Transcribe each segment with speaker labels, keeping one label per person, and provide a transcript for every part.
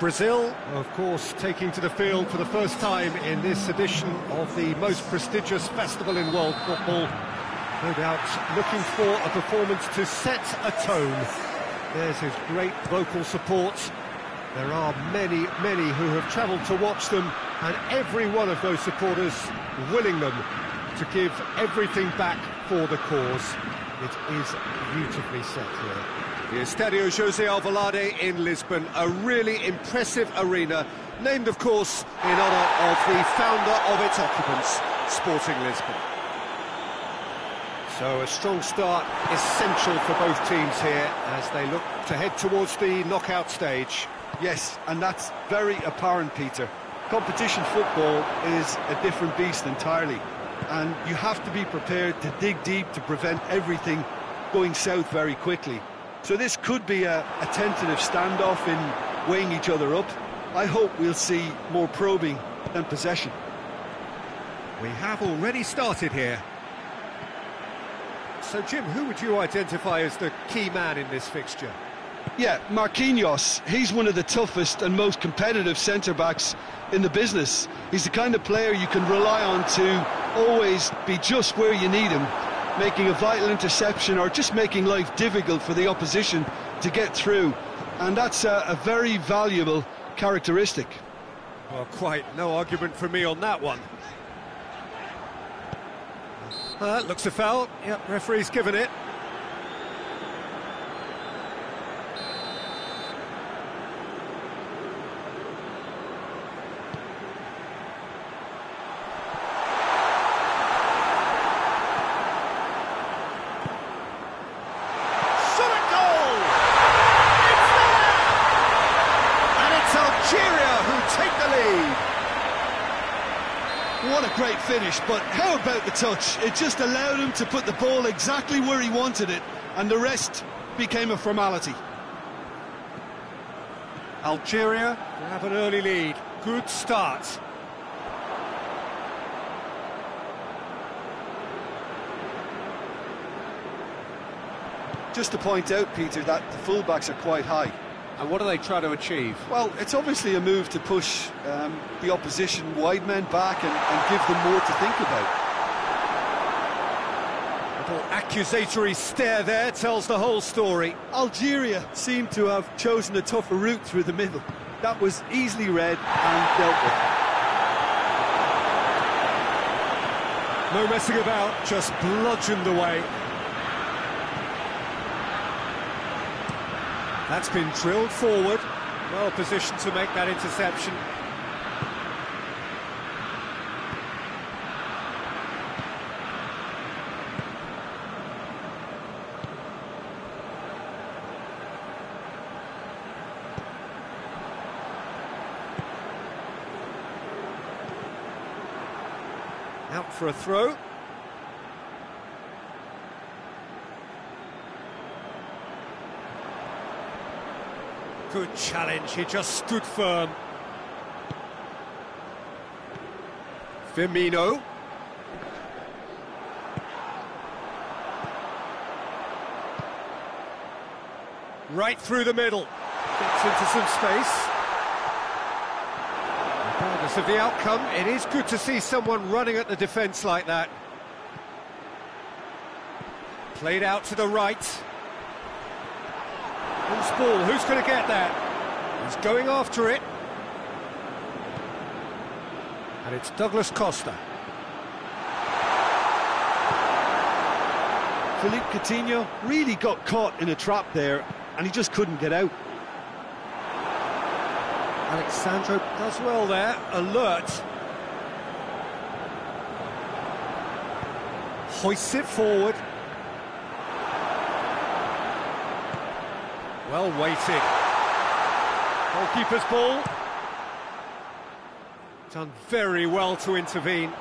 Speaker 1: Brazil, of course, taking to the field for the first time in this edition of the most prestigious festival in world football. No doubt looking for a performance to set a tone. There's his great vocal support. There are many, many who have travelled to watch them, and every one of those supporters willing them to give everything back for the cause. It is beautifully set here. The Estadio José Alvalade in Lisbon, a really impressive arena, named, of course, in honour of the founder of its occupants, Sporting Lisbon. So a strong start essential for both teams here as they look to head towards the knockout stage.
Speaker 2: Yes, and that's very apparent, Peter. Competition football is a different beast entirely, and you have to be prepared to dig deep to prevent everything going south very quickly. So this could be a, a tentative standoff in weighing each other up. I hope we'll see more probing than possession.
Speaker 1: We have already started here. So, Jim, who would you identify as the key man in this fixture?
Speaker 2: Yeah, Marquinhos. He's one of the toughest and most competitive centre-backs in the business. He's the kind of player you can rely on to always be just where you need him making a vital interception or just making life difficult for the opposition to get through. And that's a, a very valuable characteristic.
Speaker 1: Well, quite no argument for me on that one. Uh, looks a foul. Yep, referee's given it.
Speaker 2: Finish, but how about the touch? It just allowed him to put the ball exactly where he wanted it, and the rest became a formality.
Speaker 1: Algeria have an early lead. Good start.
Speaker 2: Just to point out, Peter, that the fullbacks are quite high.
Speaker 1: And what do they try to achieve?
Speaker 2: Well, it's obviously a move to push um, the opposition wide men back and, and give them more to think about.
Speaker 1: Little accusatory stare there tells the whole story.
Speaker 2: Algeria seemed to have chosen a tougher route through the middle. That was easily read and dealt with.
Speaker 1: No messing about, just bludgeoned away. That's been drilled forward. Well positioned to make that interception. Out for a throw. Good challenge, he just stood firm. Firmino. Right through the middle. Gets into some space. Regardless of the outcome, it is good to see someone running at the defence like that. Played out to the right. Ball, who's going to get that? He's going after it. And it's Douglas Costa.
Speaker 2: Philippe Coutinho really got caught in a trap there, and he just couldn't get out.
Speaker 1: Alex Sandro does well there, alert. Hoists it forward. Well weighted. Goalkeeper's ball. Done very well to intervene.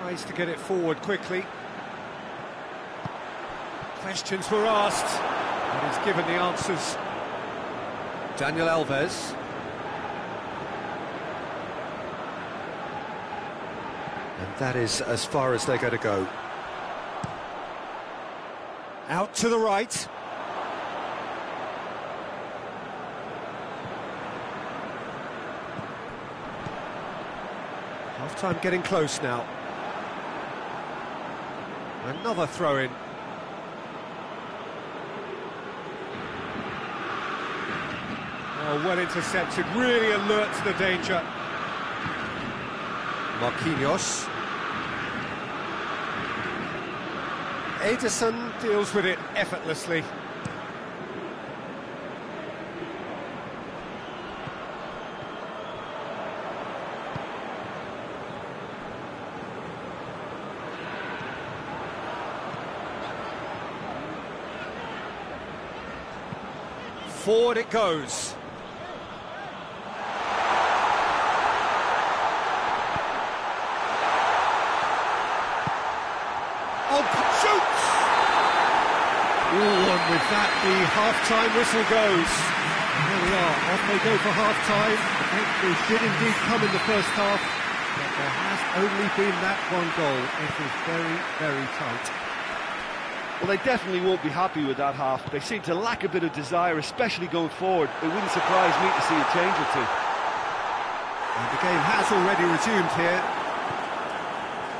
Speaker 1: Tries to get it forward quickly. Questions were asked, and he's given the answers. Daniel Alves. That is as far as they're going to go. Out to the right. Half time getting close now. Another throw in. Oh, well intercepted, really alert to the danger. Marquinhos. Ederson deals with it effortlessly. Forward it goes. Oh, shoots! Ooh, and with that, the half-time whistle goes. There we are, off they go for half-time. They did indeed come in the first half, but there has only been that one goal. It is very, very tight.
Speaker 2: Well, they definitely won't be happy with that half. They seem to lack a bit of desire, especially going forward. It wouldn't surprise me to see a change or two.
Speaker 1: And the game has already resumed here.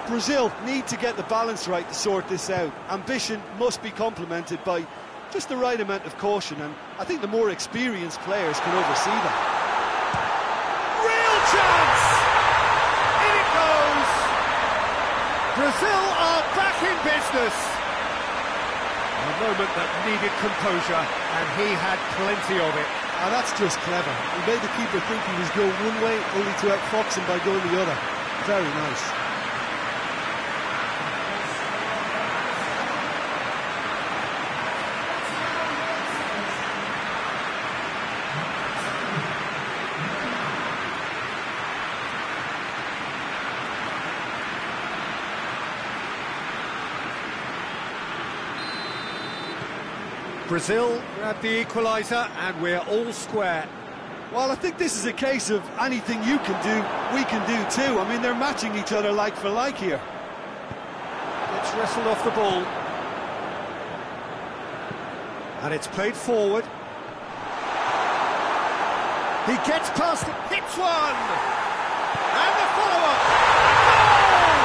Speaker 2: Brazil need to get the balance right to sort this out. Ambition must be complemented by just the right amount of caution, and I think the more experienced players can oversee that.
Speaker 1: Real chance! In it goes! Brazil are back in business! A moment that needed composure, and he had plenty of it.
Speaker 2: Ah, that's just clever. He made the keeper think he was going one way, only to outfox him by going the other. Very nice.
Speaker 1: Brazil grab the equaliser, and we're all square.
Speaker 2: Well, I think this is a case of anything you can do, we can do too. I mean, they're matching each other like for like here.
Speaker 1: Gets wrestled off the ball. And it's played forward. He gets past it, hits one! And the follow-up! Goal!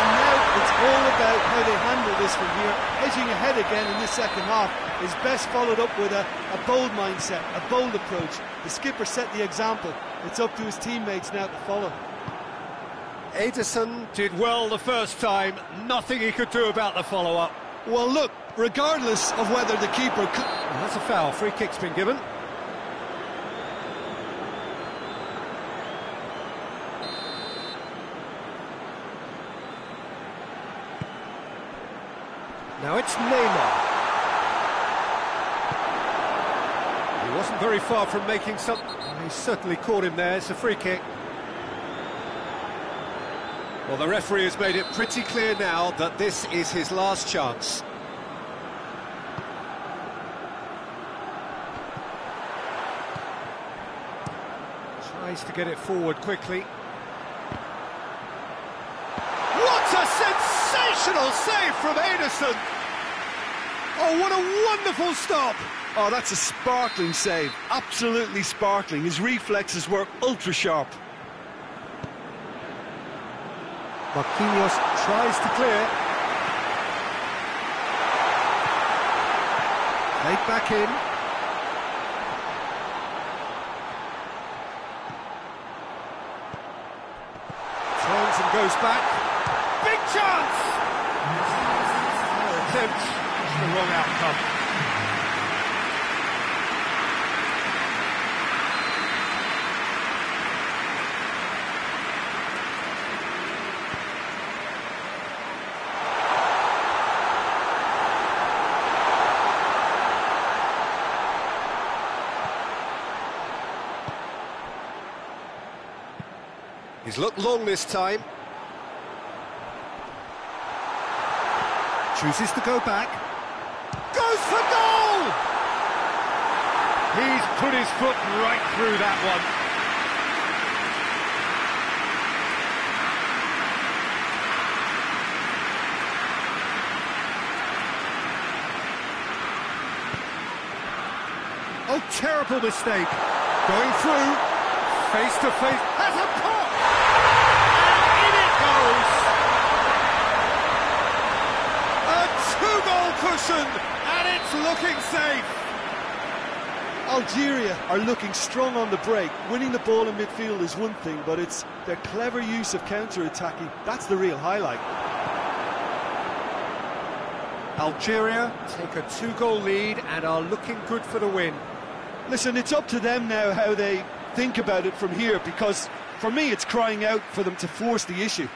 Speaker 2: And now it's all about how they handle this from here. Edging ahead again in the second half is best followed up with a, a bold mindset, a bold approach. The skipper set the example. It's up to his teammates now to follow.
Speaker 1: Ederson did well the first time, nothing he could do about the follow-up.
Speaker 2: Well, look, regardless of whether the keeper...
Speaker 1: That's a foul, free kick's been given. Now it's Neymar. He wasn't very far from making some... He certainly caught him there, it's a free kick. Well, the referee has made it pretty clear now that this is his last chance. Tries to get it forward quickly. What a sensational save from Ederson! Oh, what a wonderful stop!
Speaker 2: Oh, that's a sparkling save. Absolutely sparkling. His reflexes were ultra sharp.
Speaker 1: Marquinhos tries to clear. Played back in. Turns and goes back. Big chance! Oh, attempt, just He's looked long this time. Chooses to go back. He's put his foot right through that one. Oh, terrible mistake. Going through, face to face, has a pop! And in it goes! A two-goal cushion, and it's looking safe!
Speaker 2: Algeria are looking strong on the break. Winning the ball in midfield is one thing, but it's their clever use of counter-attacking. That's the real highlight.
Speaker 1: Algeria take a two-goal lead and are looking good for the win.
Speaker 2: Listen, it's up to them now how they think about it from here, because for me it's crying out for them to force the issue.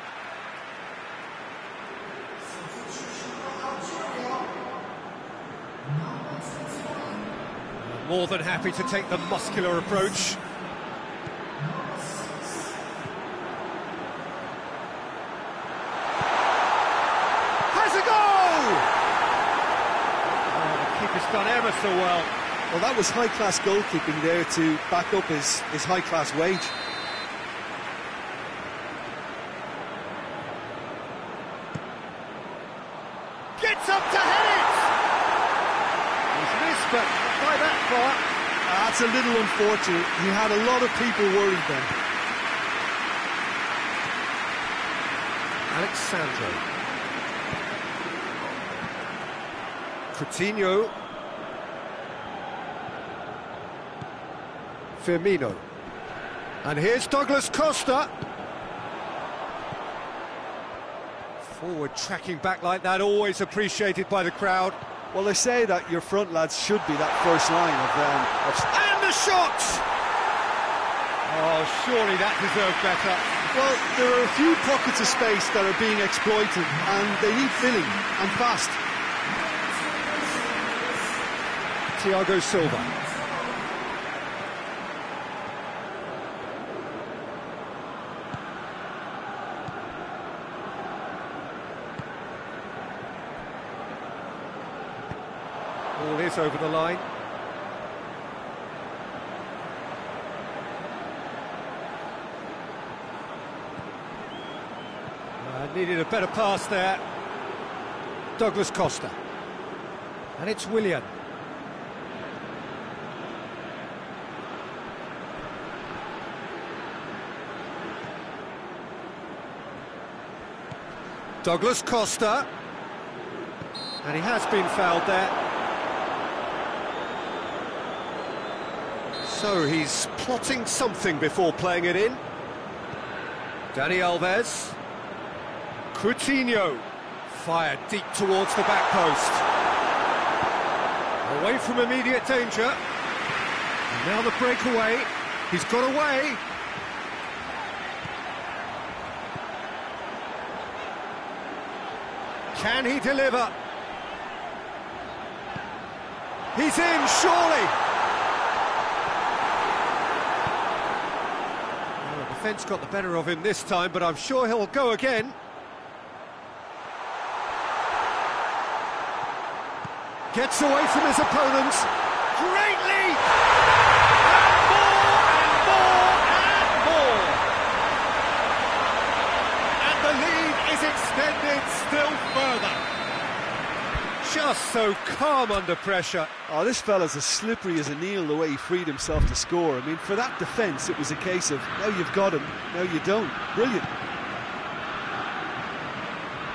Speaker 1: More than happy to take the muscular approach. Has a goal! Oh, the keeper's done ever so well.
Speaker 2: Well, that was high-class goalkeeping there to back up his, his high-class wage.
Speaker 1: Gets up to head it! He's missed, by that far.
Speaker 2: Uh, that's a little unfortunate. He had a lot of people worried then.
Speaker 1: Alex Sandro. Coutinho. Firmino. And here's Douglas Costa. Forward tracking back like that, always appreciated by the crowd.
Speaker 2: Well, they say that your front lads should be that first line of... Um, of...
Speaker 1: And the shot! Oh, surely that deserved better.
Speaker 2: Well, there are a few pockets of space that are being exploited, and they need filling, and fast.
Speaker 1: Thiago Silva. Ball is over the line. Uh, needed a better pass there. Douglas Costa. And it's Willian. Douglas Costa. And he has been fouled there. So he's plotting something before playing it in. Dani Alves. Coutinho. Fired deep towards the back post. Away from immediate danger. And now the breakaway. He's got away. Can he deliver? He's in, surely! Well, the defence got the better of him this time, but I'm sure he'll go again. Gets away from his opponents. Great lead! And more, and more, and more! And the lead is extended still further. Just so calm under pressure.
Speaker 2: Oh, this fella's as slippery as a Neil the way he freed himself to score. I mean, for that defence, it was a case of now you've got him, now you don't. Brilliant.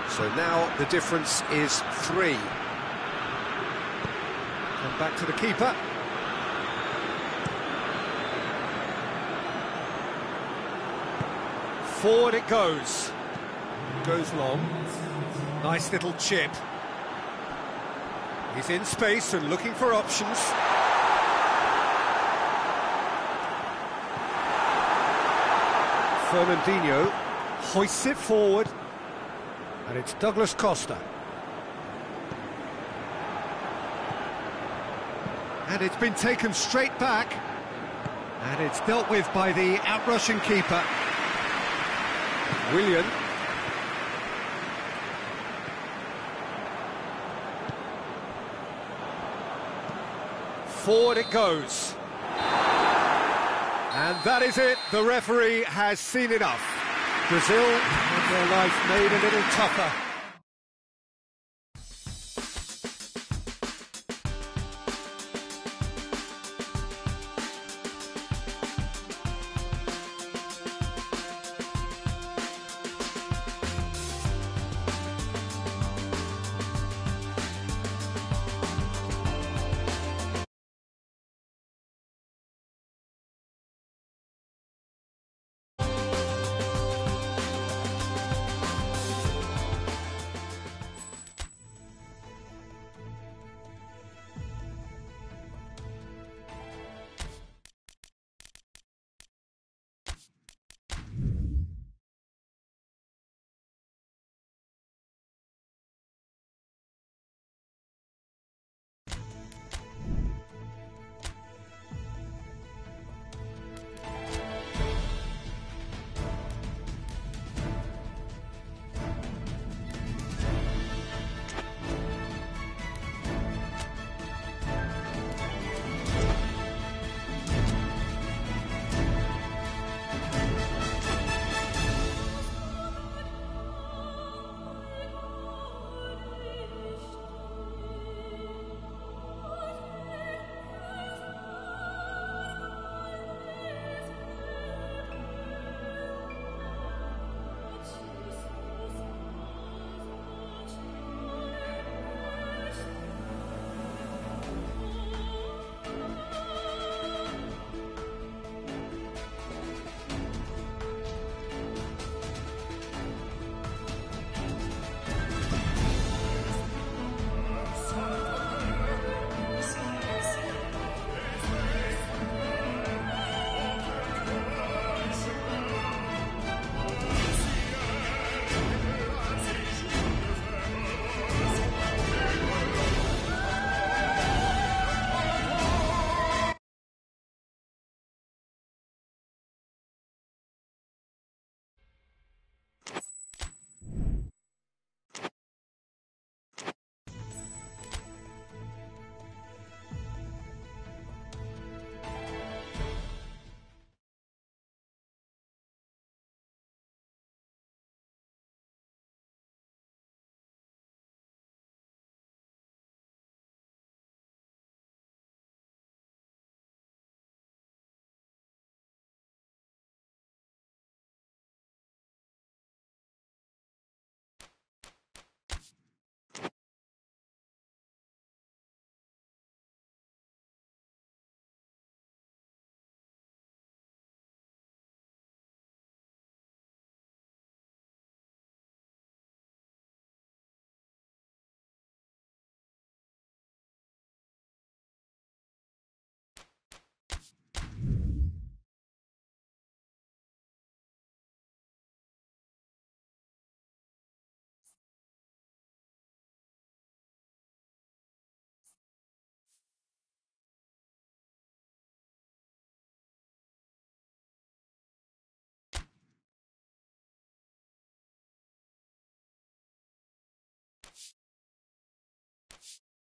Speaker 1: So now the difference is three. Come back to the keeper. Forward it goes. Goes long. Nice little chip. He's in space and looking for options. Fernandinho hoists it forward. And it's Douglas Costa. And it's been taken straight back. And it's dealt with by the outrushing keeper. Willian. Forward it goes. And that is it. The referee has seen enough. Brazil had their life made a little tougher.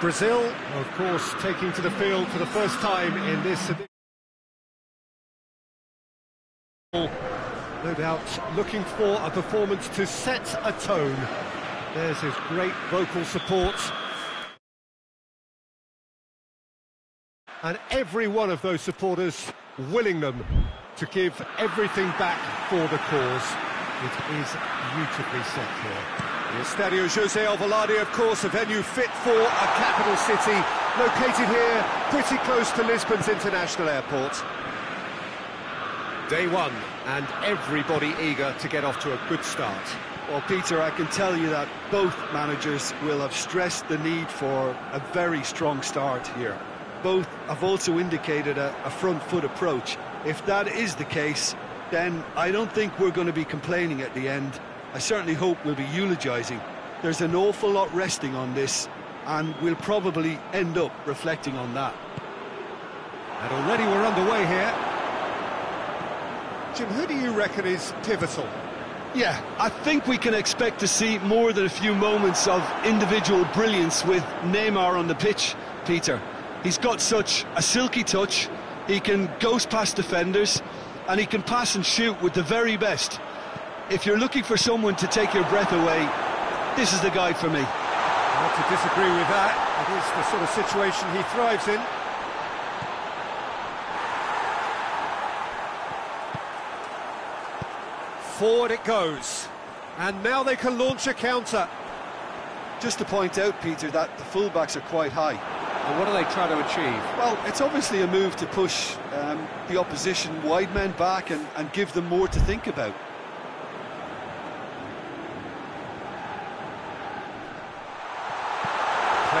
Speaker 1: Brazil, of course, taking to the field for the first time in this. No doubt looking for a performance to set a tone. There's his great vocal support. And every one of those supporters willing them to give everything back for the cause. It is beautifully set here. The Estadio José Alvalade, of course, a venue fit for a capital city, located here pretty close to Lisbon's international airport. Day one, and everybody eager to get off to a good start.
Speaker 2: Well, Peter, I can tell you that both managers will have stressed the need for a very strong start here. Both have also indicated a, a front foot approach. If that is the case, then I don't think we're going to be complaining at the end. I certainly hope we'll be eulogising. There's an awful lot resting on this, and we'll probably end up reflecting on that.
Speaker 1: And already we're underway here. Jim, who do you reckon is pivotal?
Speaker 2: Yeah, I think we can expect to see more than a few moments of individual brilliance with Neymar on the pitch, Peter. He's got such a silky touch, he can ghost past defenders, and he can pass and shoot with the very best if you're looking for someone to take your breath away, this is the guy for me.
Speaker 1: Not to disagree with that. It is the sort of situation he thrives in. Forward it goes. And now they can launch a counter.
Speaker 2: Just to point out, Peter, that the fullbacks are quite high.
Speaker 1: And what are they trying to achieve?
Speaker 2: Well, it's obviously a move to push um, the opposition wide men back and, and give them more to think about.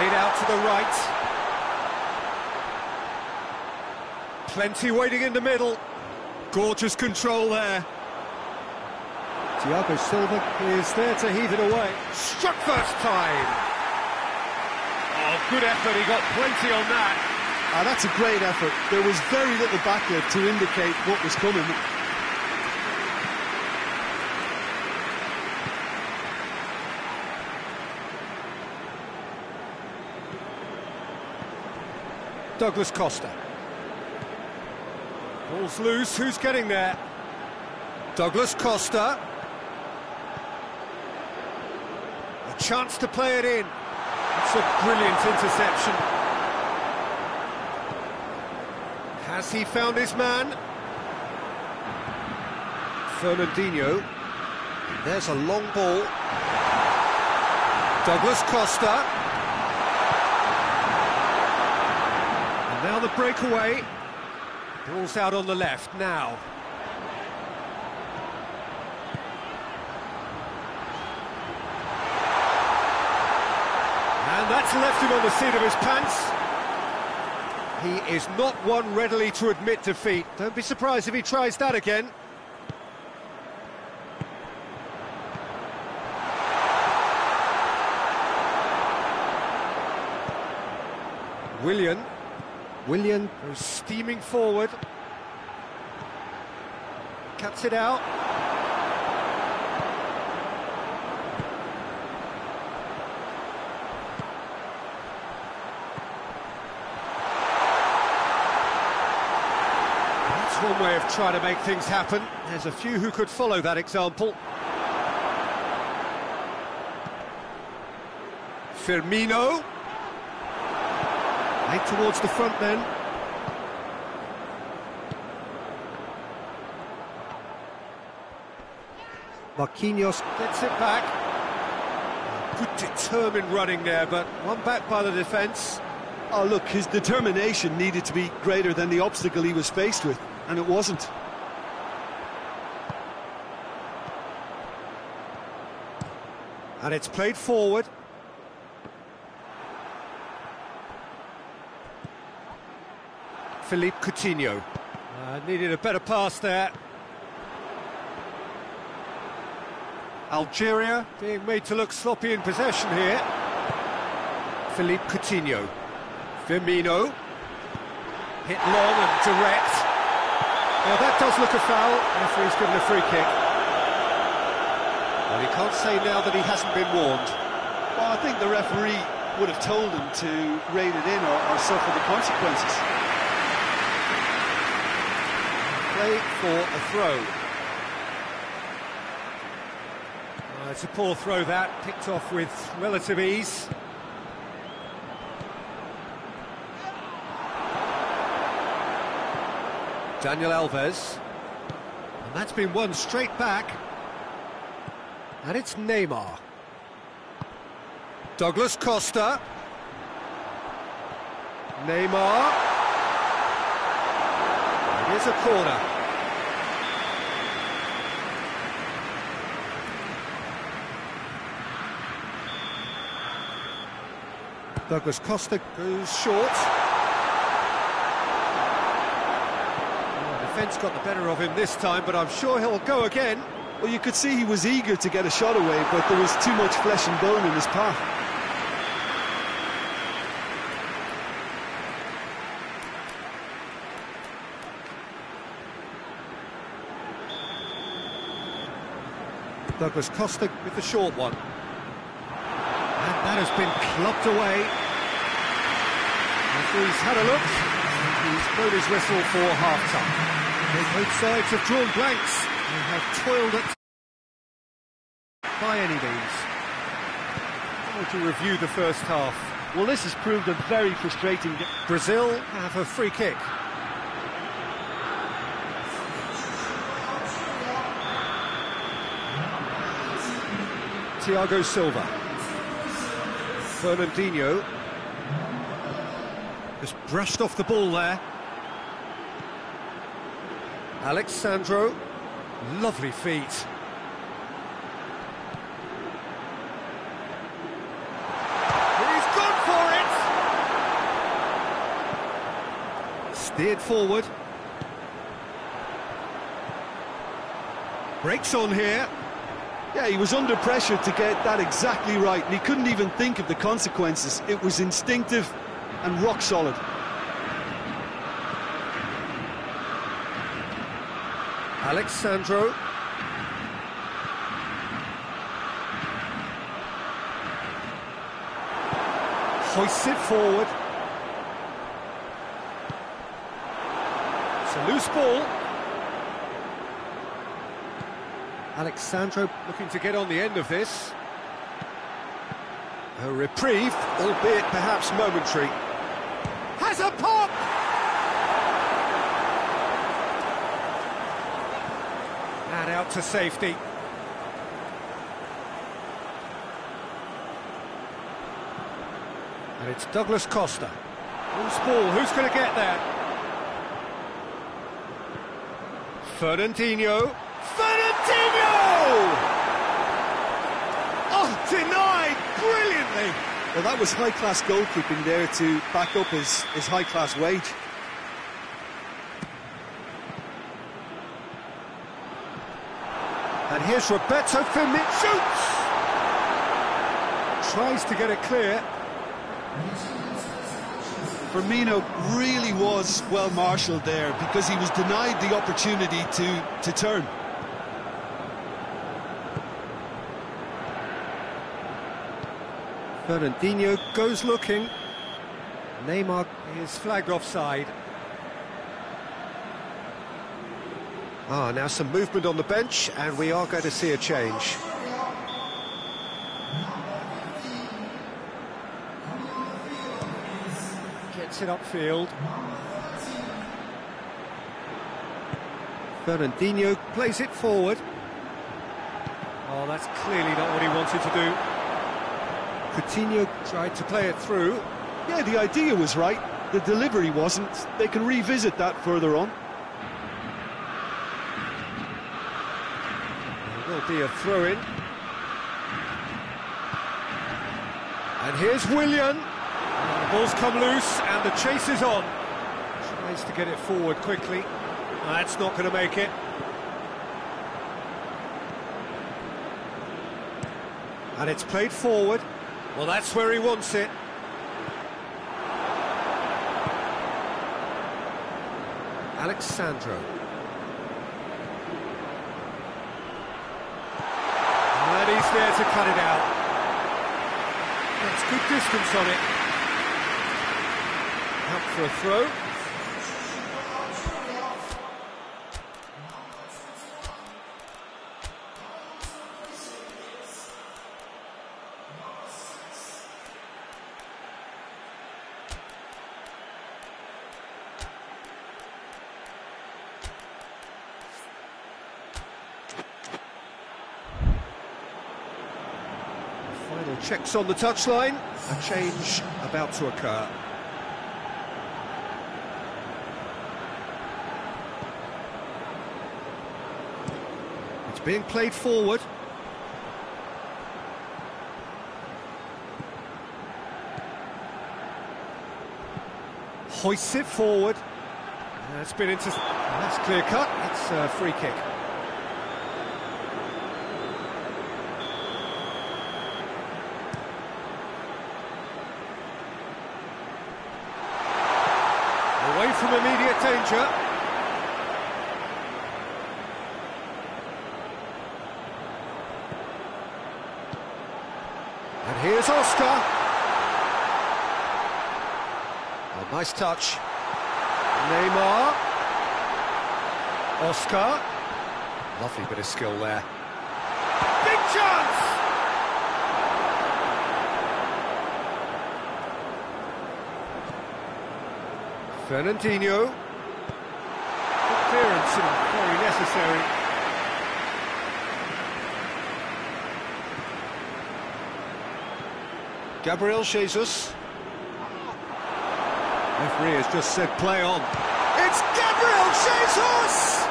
Speaker 1: Played out to the right. Plenty waiting in the middle. Gorgeous control there. Thiago Silva is there to heave it away. Struck first time. Oh, good effort. He got plenty on that.
Speaker 2: Ah, that's a great effort. There was very little backlift to indicate what was coming.
Speaker 1: Douglas Costa. Ball's loose, who's getting there? Douglas Costa. A chance to play it in. It's a brilliant interception. Has he found his man? Fernandinho. There's a long ball. Douglas Costa. Now the breakaway. Ball's out on the left now. And that's left him on the seat of his pants. He is not one readily to admit defeat. Don't be surprised if he tries that again. Willian Willian goes steaming forward. Cuts it out. That's one way of trying to make things happen. There's a few who could follow that example. Firmino. Right towards the front then. Marquinhos gets it back. Good determined running there, but one back by the defence.
Speaker 2: Oh, look, his determination needed to be greater than the obstacle he was faced with, and it wasn't.
Speaker 1: And it's played forward. Philippe Coutinho. Uh, needed a better pass there. Algeria being made to look sloppy in possession here. Philippe Coutinho. Firmino. Hit long and direct. Now that does look a foul. Referee's given a free kick. Well, he can't say now that he hasn't been warned.
Speaker 2: Well, I think the referee would have told him to rein it in or, or suffer the consequences.
Speaker 1: Play for a throw. Uh, it's a poor throw that, picked off with relative ease. Daniel Alves. And that's been won straight back. And it's Neymar. Douglas Costa. Neymar. It is a corner. Douglas Costa goes short. Oh, defence got the better of him this time, but I'm sure he'll go again.
Speaker 2: Well, you could see he was eager to get a shot away, but there was too much flesh and bone in his path.
Speaker 1: Douglas Costa with the short one. And that has been clubbed away. Referee's had a look. He's blown his whistle for half-time. Both sides have drawn blanks and have toiled at by any means. You review the first half?
Speaker 2: Well, this has proved a very frustrating...
Speaker 1: Brazil have a free kick. Thiago Silva. Fernandinho. Brushed off the ball there. Alex Sandro. Lovely feet. He's gone for it! Steered forward. Breaks on here.
Speaker 2: Yeah, he was under pressure to get that exactly right, and he couldn't even think of the consequences. It was instinctive and rock solid.
Speaker 1: Alex Sandro. Hoists it forward. It's a loose ball. Alex Sandro looking to get on the end of this. A reprieve, albeit perhaps momentary. Has a pop! And to safety. And it's Douglas Costa. Loose ball, who's going to get there? Fernandinho. Fernandinho! Oh, denied brilliantly.
Speaker 2: Well, that was high-class goalkeeping there to back up his, his high-class wage.
Speaker 1: And here's Roberto Firmino. Shoots! Tries to get it clear.
Speaker 2: Firmino really was well marshalled there because he was denied the opportunity to, to turn.
Speaker 1: Fernandinho goes looking. Neymar is flagged offside. Ah, now some movement on the bench, and we are going to see a change. Gets it upfield. Fernandinho plays it forward. Oh, that's clearly not what he wanted to do. Coutinho tried to play it through.
Speaker 2: Yeah, the idea was right. The delivery wasn't. They can revisit that further on.
Speaker 1: There will be a throw-in. And here's Willian. The ball's come loose and the chase is on. Tries to get it forward quickly. That's not going to make it. And it's played forward. Well, that's where he wants it. Alex Sandro. And he's there to cut it out. It's good distance on it. Out for a throw. Checks on the touchline. A change about to occur. It's being played forward. Hoists it forward. Uh, it's been into... That's clear cut. It's a free kick. Away from immediate danger. And here's Oscar. A nice touch. Neymar. Oscar. Lovely bit of skill there. Big chance! Fernandinho. And very necessary. Gabriel Jesus. Referee has just said play on. It's Gabriel Jesus!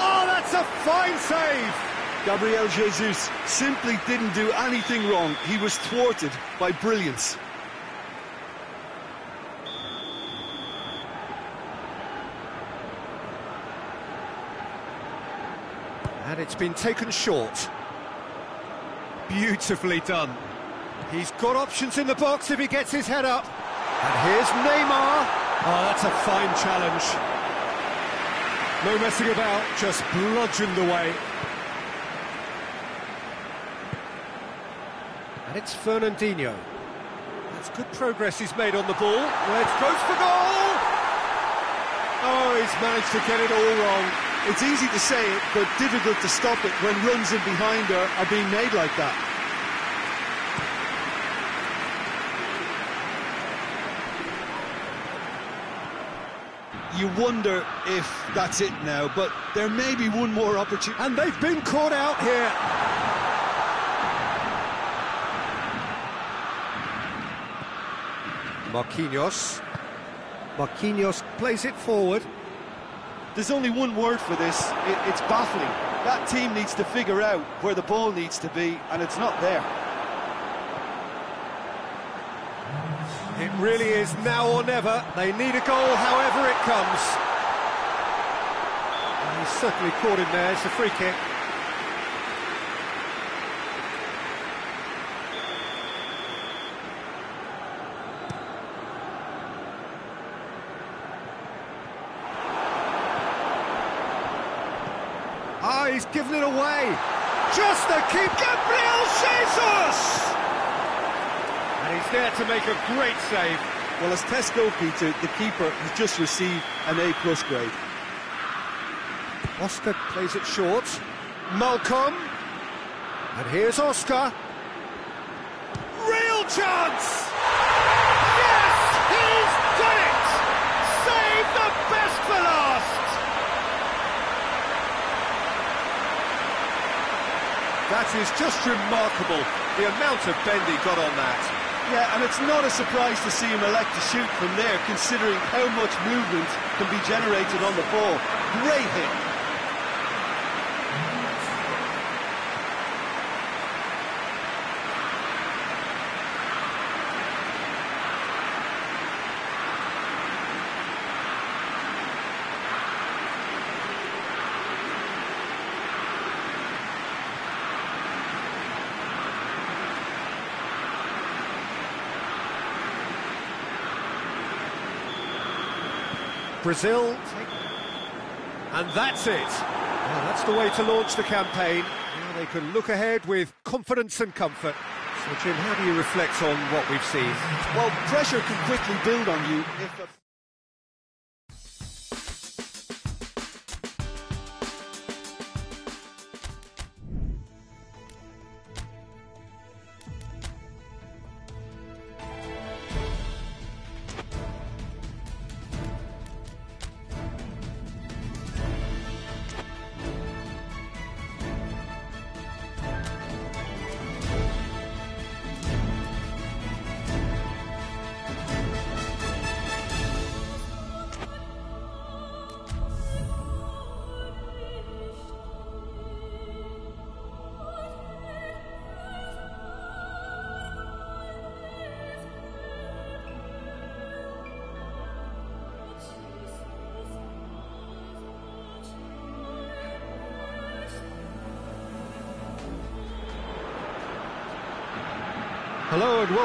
Speaker 1: Oh, that's a fine save!
Speaker 2: Gabriel Jesus simply didn't do anything wrong. He was thwarted by brilliance.
Speaker 1: It's been taken short. Beautifully done. He's got options in the box if he gets his head up. And here's Neymar. Oh, that's a fine challenge. No messing about, just bludgeoned away. And it's Fernandinho. That's good progress he's made on the ball. Let's goes for goal! Oh, he's managed to get it all wrong.
Speaker 2: It's easy to say it, but difficult to stop it when runs in behind her are being made like that. You wonder if that's it now, but there may be one more opportunity.
Speaker 1: And they've been caught out here. Marquinhos. Marquinhos plays it forward.
Speaker 2: There's only one word for this. It, it's baffling. That team needs to figure out where the ball needs to be, and it's not there.
Speaker 1: It really is now or never. They need a goal however it comes. And he's certainly caught him there. It's a free kick. Ah, he's given it away. Just to keep. Gabriel Jesus! And he's there to make a great save.
Speaker 2: Well, as Tesco Peter, the keeper has just received an A plus grade.
Speaker 1: Oscar plays it short. Malcom. And here's Oscar. Real chance! Yes! He's done it! Save the best for last! That is just remarkable, the amount of bend he got on that.
Speaker 2: Yeah, and it's not a surprise to see him elect to shoot from there, considering how much movement can be generated on the ball. Great hit.
Speaker 1: Brazil. And that's it. Well, that's the way to launch the campaign. Now they can look ahead with confidence and comfort. So, Jim, how do you reflect on what we've seen?
Speaker 2: Well, pressure can quickly build on you if...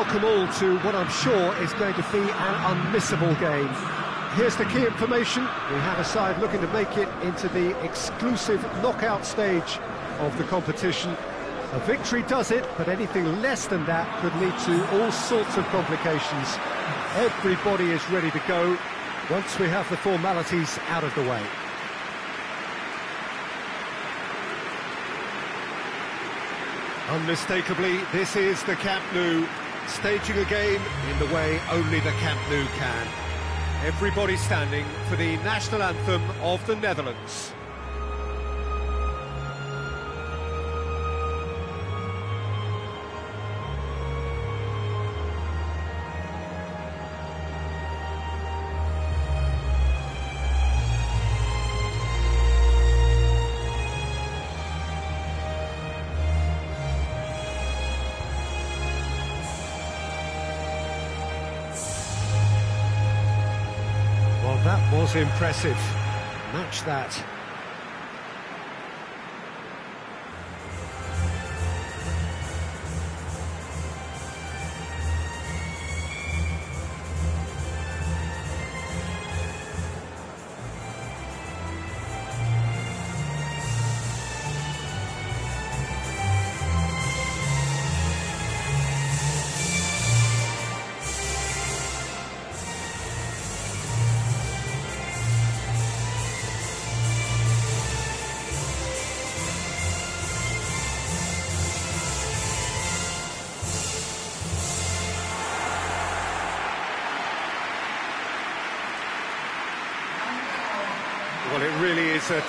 Speaker 1: welcome all to what I'm sure is going to be an unmissable game. Here's the key information. We have a side looking to make it into the exclusive knockout stage of the competition. A victory does it, but anything less than that could lead to all sorts of complications. Everybody is ready to go once we have the formalities out of the way. Unmistakably, this is the Camp Nou, staging a game in the way only the Camp Nou can. Everybody standing for the national anthem of the Netherlands. Impressive. Match that.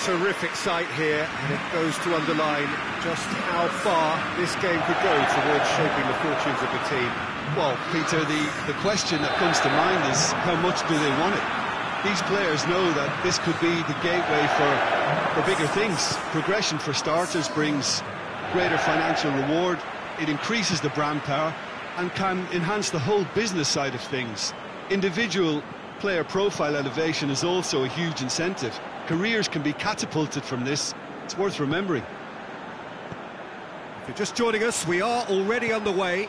Speaker 1: Terrific sight here, and it goes to underline just how far this game could go towards shaping the fortunes of the team.
Speaker 2: Well, Peter, the, the question that comes to mind is how much do they want it? These players know that this could be the gateway for, for bigger things. Progression, for starters, brings greater financial reward, it increases the brand power, and can enhance the whole business side of things. Individual player profile elevation is also a huge incentive. Careers can be catapulted from this. It's worth remembering.
Speaker 1: If you're just joining us, we are already underway.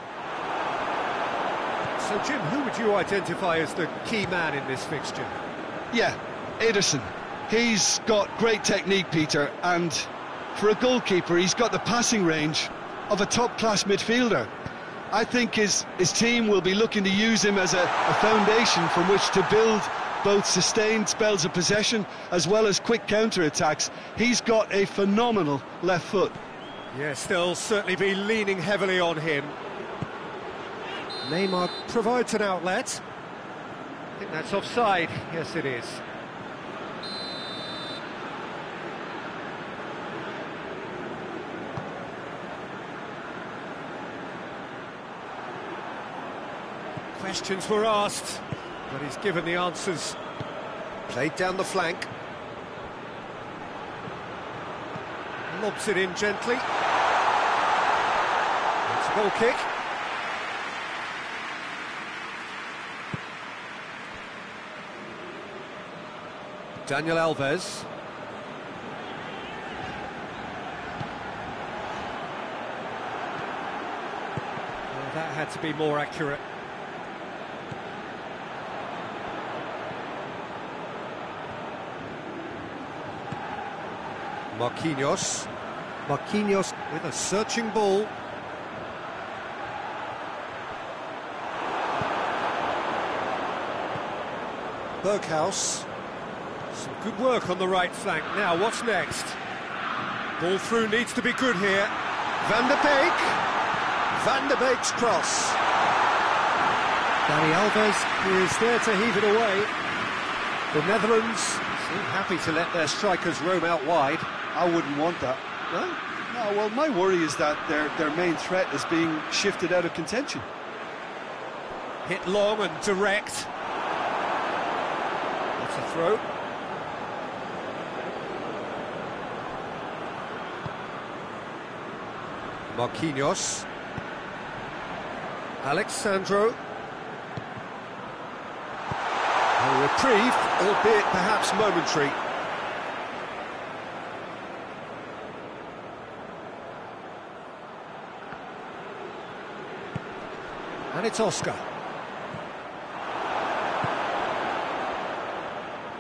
Speaker 1: So, Jim, who would you identify as the key man in this fixture?
Speaker 2: Yeah, Ederson. He's got great technique, Peter, and for a goalkeeper, he's got the passing range of a top-class midfielder. I think his, his team will be looking to use him as a, a foundation from which to build both sustained spells of possession as well as quick counter-attacks. He's got a phenomenal left foot.
Speaker 1: Yes, they'll certainly be leaning heavily on him. Neymar provides an outlet. I think that's offside. Yes, it is. Questions were asked, but he's given the answers. Played down the flank. Lobs it in gently. It's a goal kick. Daniel Alves. Well, that had to be more accurate. Marquinhos. Marquinhos with a searching ball. Berghuis. Some good work on the right flank. Now, what's next? Ball through needs to be good here. Van der Beek. Van der Beek's cross. Dani Alves is there to heave it away. The Netherlands seem happy to let their strikers roam out wide.
Speaker 2: I wouldn't want that.
Speaker 1: No?
Speaker 2: No, well, my worry is that their, their main threat is being shifted out of contention.
Speaker 1: Hit long and direct. That's a throw. Marquinhos. Alex Sandro. A reprieve, albeit perhaps momentary. And it's Oscar.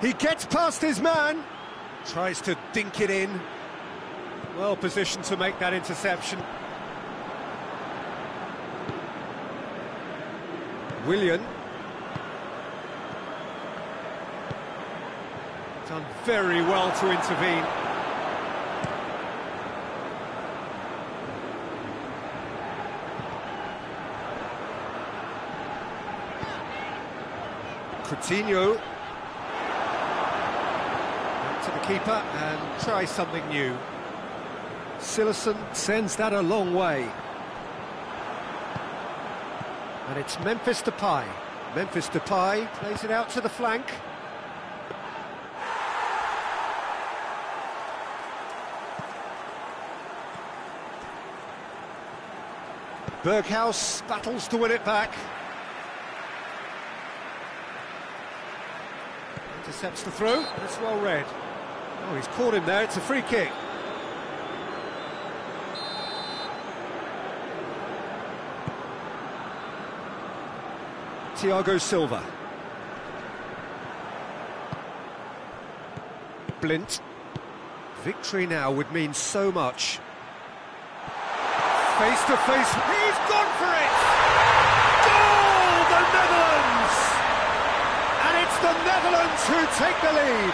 Speaker 1: He gets past his man, tries to dink it in. Well positioned to make that interception. Willian. Done very well to intervene. Coutinho. Back to the keeper and try something new. Cillessen sends that a long way. And it's Memphis Depay. Memphis Depay plays it out to the flank. Berghuis battles to win it back. Intercepts the throw, that's well read. Oh, he's caught him there, it's a free kick. Thiago Silva. Blind. Victory now would mean so much. Face to face, he's gone for it! Goal, the Netherlands! And it's the Netherlands who take the lead.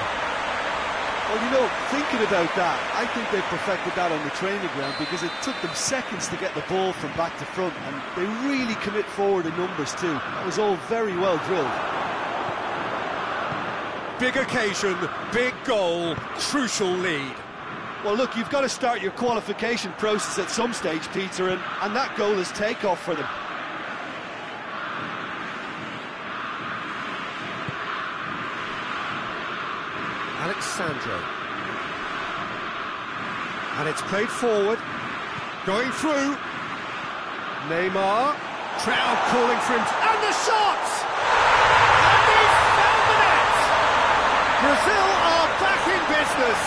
Speaker 2: Well, you know, thinking about that, I think they perfected that on the training ground because it took them seconds to get the ball from back to front, and they really commit forward in numbers too. That was all very well drilled.
Speaker 1: Big occasion, big goal, crucial lead.
Speaker 2: Well, look, you've got to start your qualification process at some stage, Peter, and, and that goal is takeoff for them.
Speaker 1: And it's played forward. Going through. Neymar. Crowd calling for him. And the shot! And he's found the net! Brazil are back in business.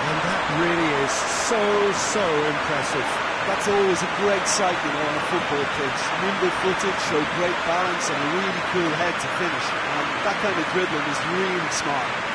Speaker 1: And that really is so, so impressive.
Speaker 2: That's always a great sight, you know, on a football pitch. Nimble-footed, show great balance and a really cool head to finish. And that kind of dribbling is really smart.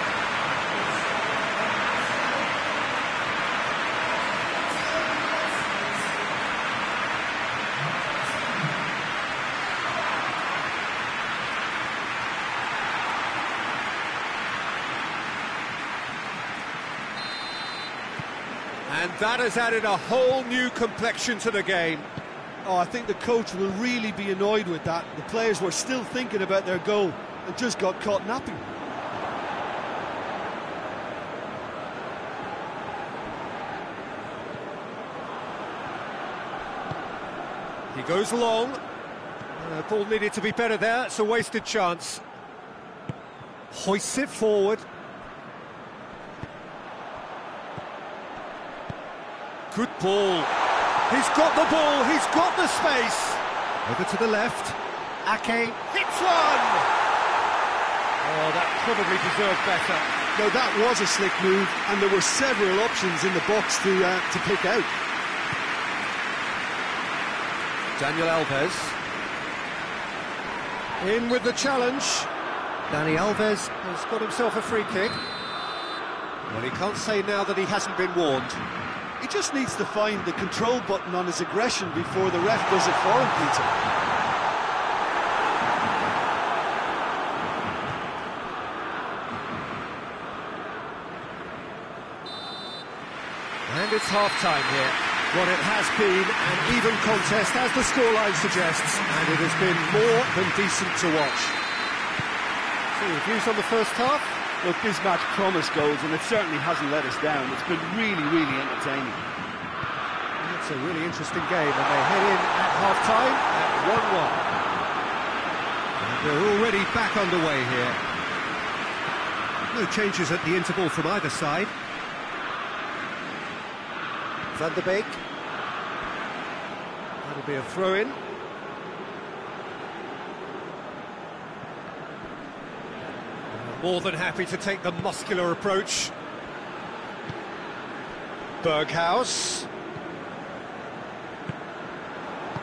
Speaker 1: And that has added a whole new complexion to the game.
Speaker 2: Oh, I think the coach will really be annoyed with that. The players were still thinking about their goal and just got caught napping.
Speaker 1: He goes long. Uh, ball needed to be better there. It's a wasted chance. Hoists it forward. Good ball. He's got the ball. He's got the space. Over to the left. Ake hits one. Oh, that probably deserved better.
Speaker 2: No, that was a slick move, and there were several options in the box to uh, to pick out.
Speaker 1: Daniel Alves. In with the challenge. Dani Alves has got himself a free kick. Well, he can't say now that he hasn't been warned.
Speaker 2: He just needs to find the control button on his aggression before the ref does it for him, Peter.
Speaker 1: And it's half-time here. What it has been, an even contest, as the scoreline suggests, and it has been more than decent to watch. So, views on the first half?
Speaker 2: Look, this match promised goals, and it certainly hasn't let us down. It's been really, really entertaining.
Speaker 1: It's a really interesting game, and they head in at half-time at 1-1. They're already back underway here. No changes at the interval from either side. Van der Beek. That'll be a throw-in. More than happy to take the muscular approach. Berghuis.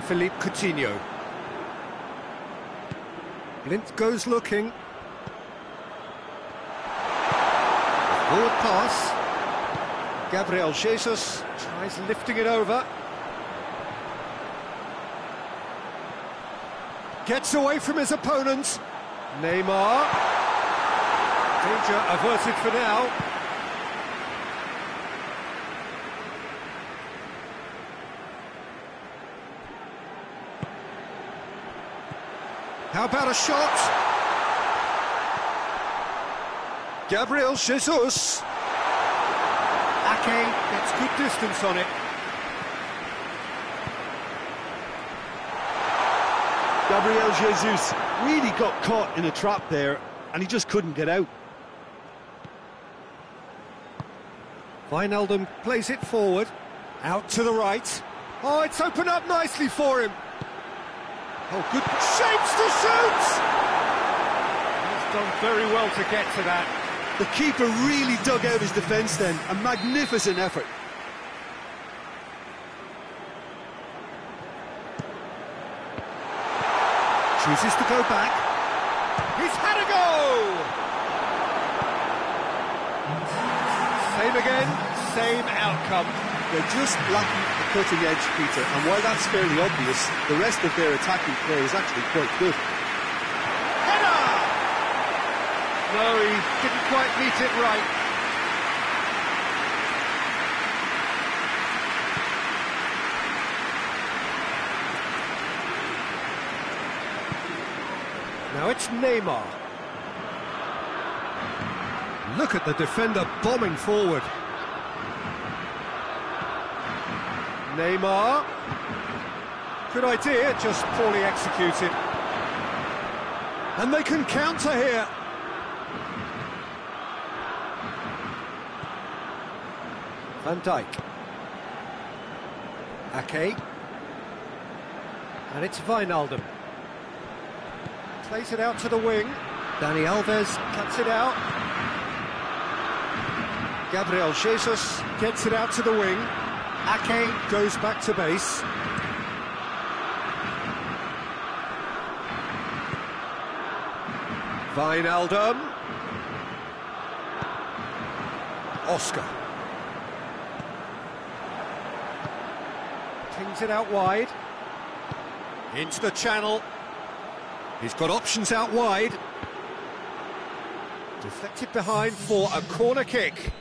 Speaker 1: Philippe Coutinho. Blind goes looking. Forward pass. Gabriel Jesus tries lifting it over. Gets away from his opponent. Neymar. Danger averted for now. How about a shot? Gabriel Jesus. Ake gets good distance on it.
Speaker 2: Gabriel Jesus really got caught in a trap there, and he just couldn't get out.
Speaker 1: Wijnaldum plays it forward, out to the right. Oh, it's opened up nicely for him. Oh, good shapes to shoot! He's done very well to get to that.
Speaker 2: The keeper really dug out his defence then, a magnificent effort.
Speaker 1: Chooses to go back. He's had a go! Same again, same outcome.
Speaker 2: They're just lacking the cutting edge, Peter, and while that's fairly obvious, the rest of their attacking play is actually quite good.
Speaker 1: Header! No, he didn't quite meet it right. Now it's Neymar. Look at the defender bombing forward. Neymar. Good idea, just poorly executed. And they can counter here. Van Dijk. Ake. And it's Wijnaldum. Plays it out to the wing. Dani Alves cuts it out. Gabriel Jesus gets it out to the wing. Ake goes back to base. Wijnaldum. Oscar. Tings it out wide. Into the channel. He's got options out wide. Deflected behind for a corner kick.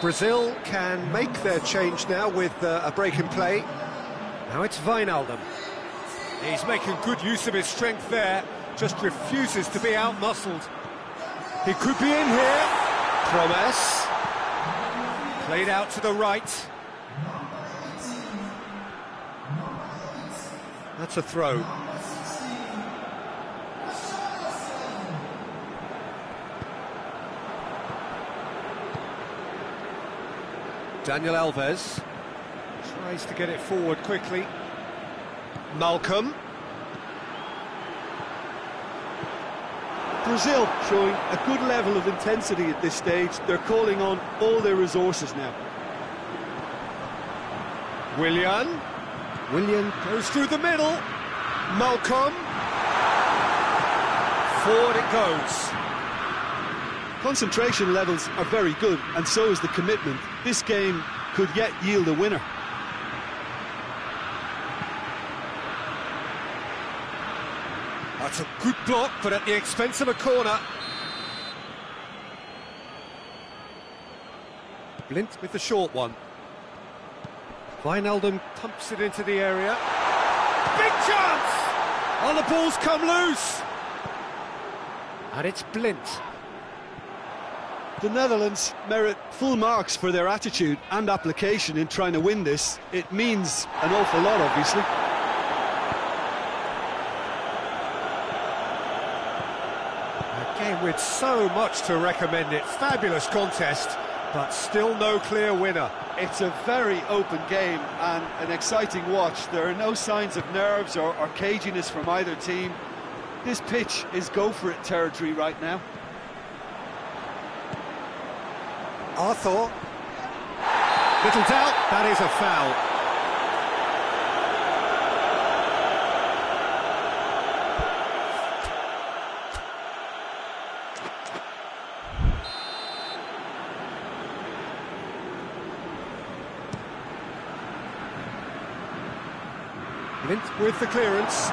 Speaker 1: Brazil can make their change now with uh, a break in play. Now it's Wijnaldum. He's making good use of his strength there, just refuses to be out-muscled. He could be in here. Promes. Played out to the right. That's a throw. Daniel Alves tries to get it forward quickly. Malcom.
Speaker 2: Brazil showing a good level of intensity at this stage. They're calling on all their resources now.
Speaker 1: Willian. Willian goes through the middle. Malcom. Forward it goes.
Speaker 2: Concentration levels are very good, and so is the commitment. This game could yet yield a winner.
Speaker 1: That's a good block, but at the expense of a corner. Blind with the short one. Wijnaldum pumps it into the area. Big chance! Oh, the ball's come loose! And it's Blind.
Speaker 2: The Netherlands merit full marks for their attitude and application in trying to win this. It means an awful lot, obviously.
Speaker 1: A game with so much to recommend it. Fabulous contest, but still no clear winner.
Speaker 2: It's a very open game and an exciting watch. There are no signs of nerves or, or caginess from either team. This pitch is go-for-it territory right now.
Speaker 1: Arthur. Little doubt, that is a foul. With the clearance.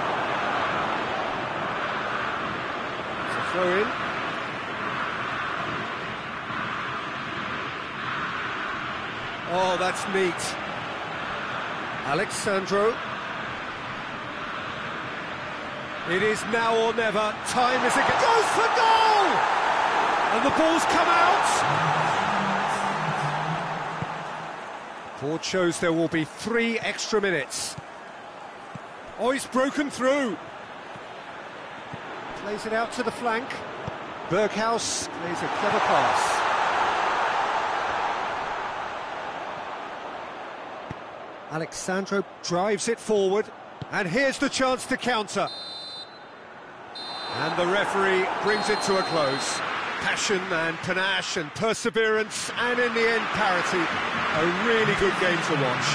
Speaker 1: It's a throw in. That's neat. Alex Sandro. It is now or never. Time is again. Goes for goal! And the ball's come out. Board shows there will be three extra minutes. Oh, he's broken through. Plays it out to the flank. Berghuis plays a clever pass. Alex Sandro drives it forward, and here's the chance to counter. And the referee brings it to a close. Passion and panache and perseverance, and in the end, parity. A really good game to watch.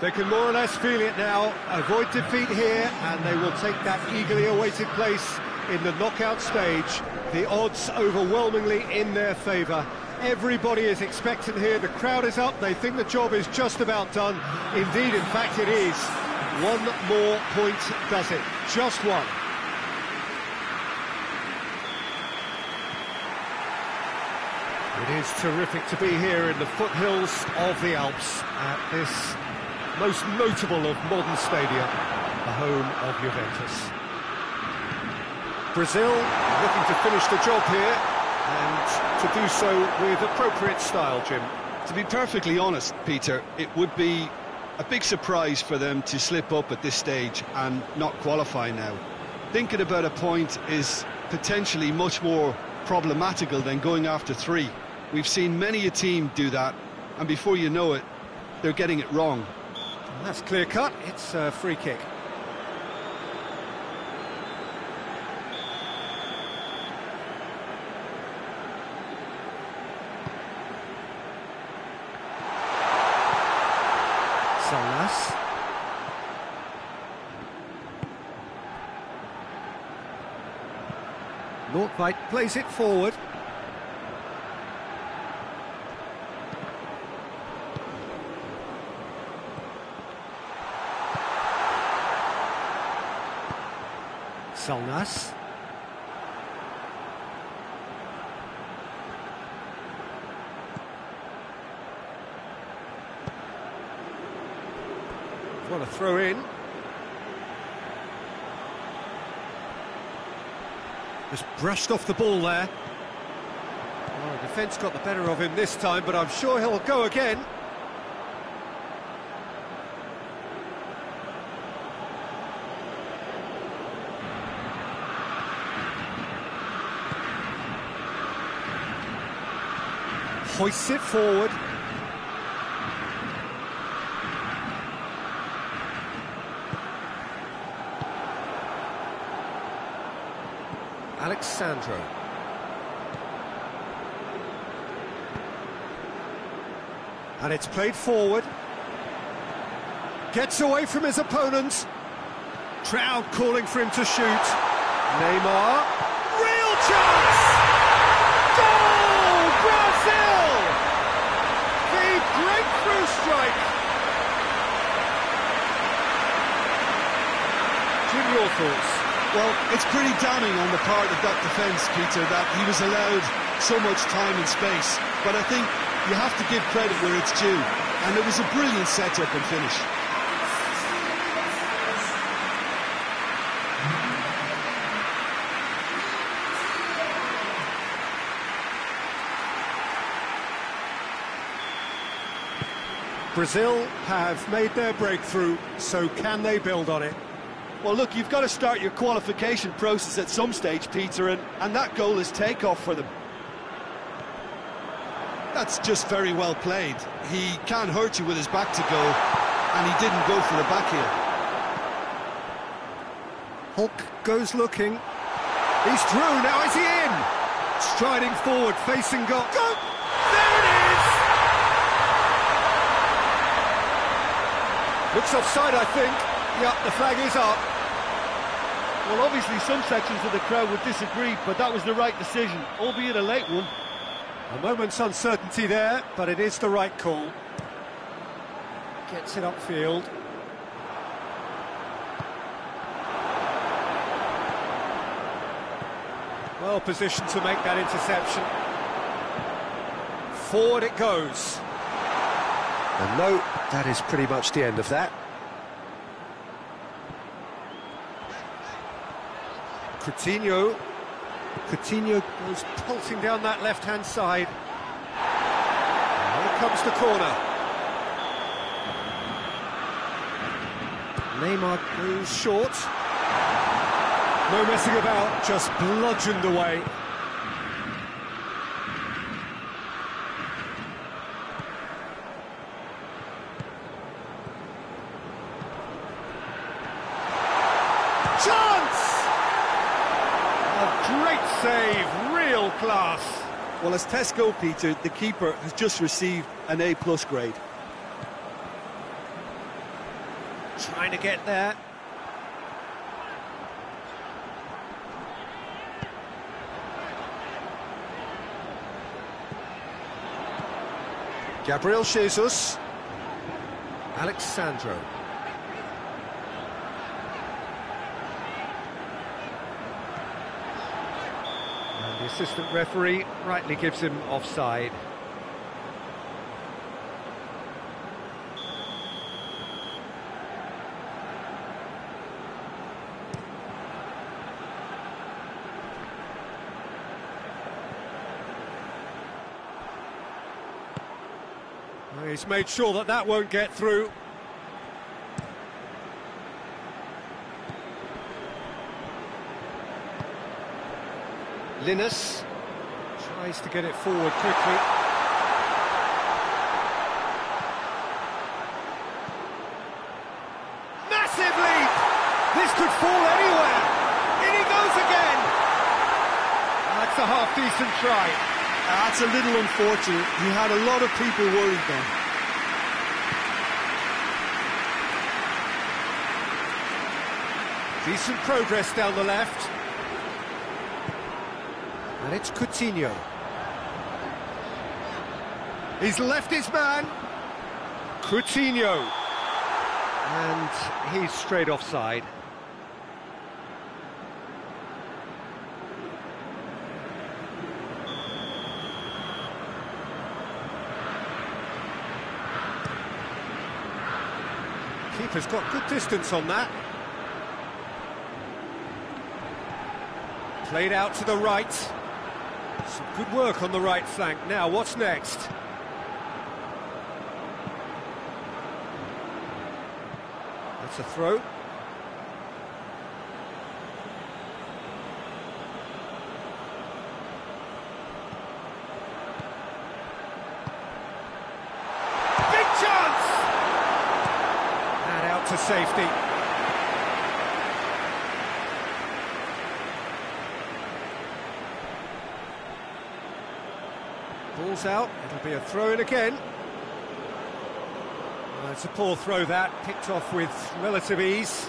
Speaker 1: They can more or less feel it now, avoid defeat here, and they will take that eagerly awaited place in the knockout stage. The odds overwhelmingly in their favour. Everybody is expectant here, the crowd is up, they think the job is just about done. Indeed, in fact it is. One more point does it, just one. It is terrific to be here in the foothills of the Alps at this most notable of modern stadia, the home of Juventus. Brazil looking to finish the job here and to do so with appropriate style, Jim.
Speaker 2: To be perfectly honest, Peter, it would be a big surprise for them to slip up at this stage and not qualify now. Thinking about a point is potentially much more problematical than going after three. We've seen many a team do that, and before you know it, they're getting it wrong.
Speaker 1: That's clear cut, it's a free kick. Salas. Nordtveit plays it forward. Salnas. What a throw in. Just brushed off the ball there. Oh, the defence got the better of him this time, but I'm sure he'll go again. Hoists it forward. Alex Sandro. And it's played forward. Gets away from his opponent. Crowd calling for him to shoot. Neymar. Real chance! Goal! Brazil! The breakthrough strike! Jim, your thoughts?
Speaker 2: Well, it's pretty damning on the part of that defence, Peter, that he was allowed so much time and space. But I think you have to give credit where it's due. And it was a brilliant setup and finish.
Speaker 1: Brazil have made their breakthrough, so can they build on it?
Speaker 2: Well, look, you've got to start your qualification process at some stage, Peter, and, and that goal is takeoff for them. That's just very well played. He can hurt you with his back to goal, and he didn't go for the back here.
Speaker 1: Hulk goes looking. He's through, now is he in? Striding forward, facing goal. Go! There it is! Looks offside, I think. Yep, the flag is up.
Speaker 3: Well, obviously some sections of the crowd would disagree, but that was the right decision, albeit a late one.
Speaker 1: A moment's uncertainty there, but it is the right call. Gets it upfield. Well positioned to make that interception. Forward it goes. And no, that is pretty much the end of that. Coutinho. Coutinho goes pulsing down that left-hand side. Here comes the corner. Neymar goes short. No messing about, just bludgeoned away. Chance! A great save, real class.
Speaker 2: Well, as Tesco, Peter, the keeper has just received an A-plus grade.
Speaker 1: Trying to get there. Gabriel Jesus. Alex Sandro. And the assistant referee rightly gives him offside. He's made sure that that won't get through. Linus tries to get it forward quickly. Massive leap! This could fall anywhere. In he goes again. That's a half-decent try.
Speaker 2: That's a little unfortunate. He had a lot of people worried then.
Speaker 1: Decent progress down the left. And it's Coutinho. He's left his man. Coutinho. And he's straight offside. Keeper's got good distance on that. Played out to the right. Good work on the right flank. Now, what's next? That's a throw. Big chance! And out to safety. Ball's out, it'll be a throw in again. Uh, it's a poor throw that, picked off with relative ease.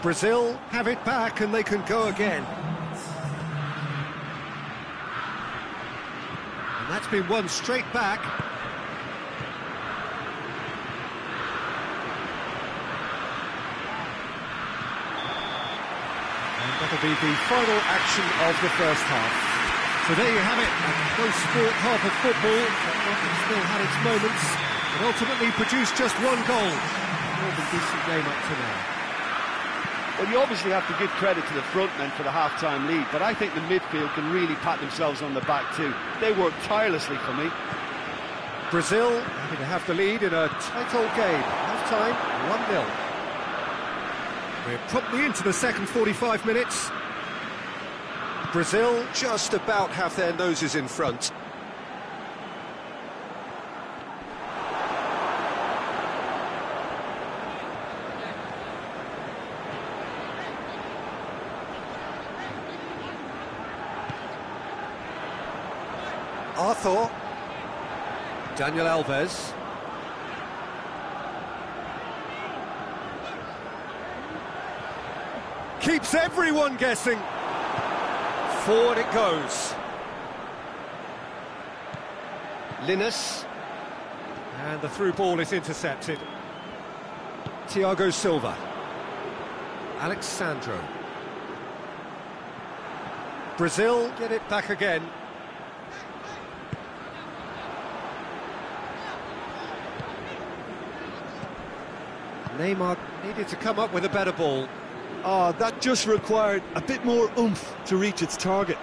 Speaker 1: Brazil have it back and they can go again. And that's been won straight back. And that'll be the final action of the first half. So there you have it, a close sport half of football, but that still had its moments, and ultimately produced just one goal. More than decent game up to now.
Speaker 3: Well, you obviously have to give credit to the front men for the half-time lead, but I think the midfield can really pat themselves on the back too. They worked tirelessly for me.
Speaker 1: Brazil happy to have the lead in a tight old game. Half-time, 1-0. We're promptly into the second 45 minutes. Brazil just about have their noses in front. Arthur. Daniel Alves. Keeps everyone guessing. Forward it goes. Linus. And the through ball is intercepted. Thiago Silva. Alex Sandro. Brazil get it back again. Neymar needed to come up with a better ball.
Speaker 2: Ah, that just required a bit more oomph to reach its target.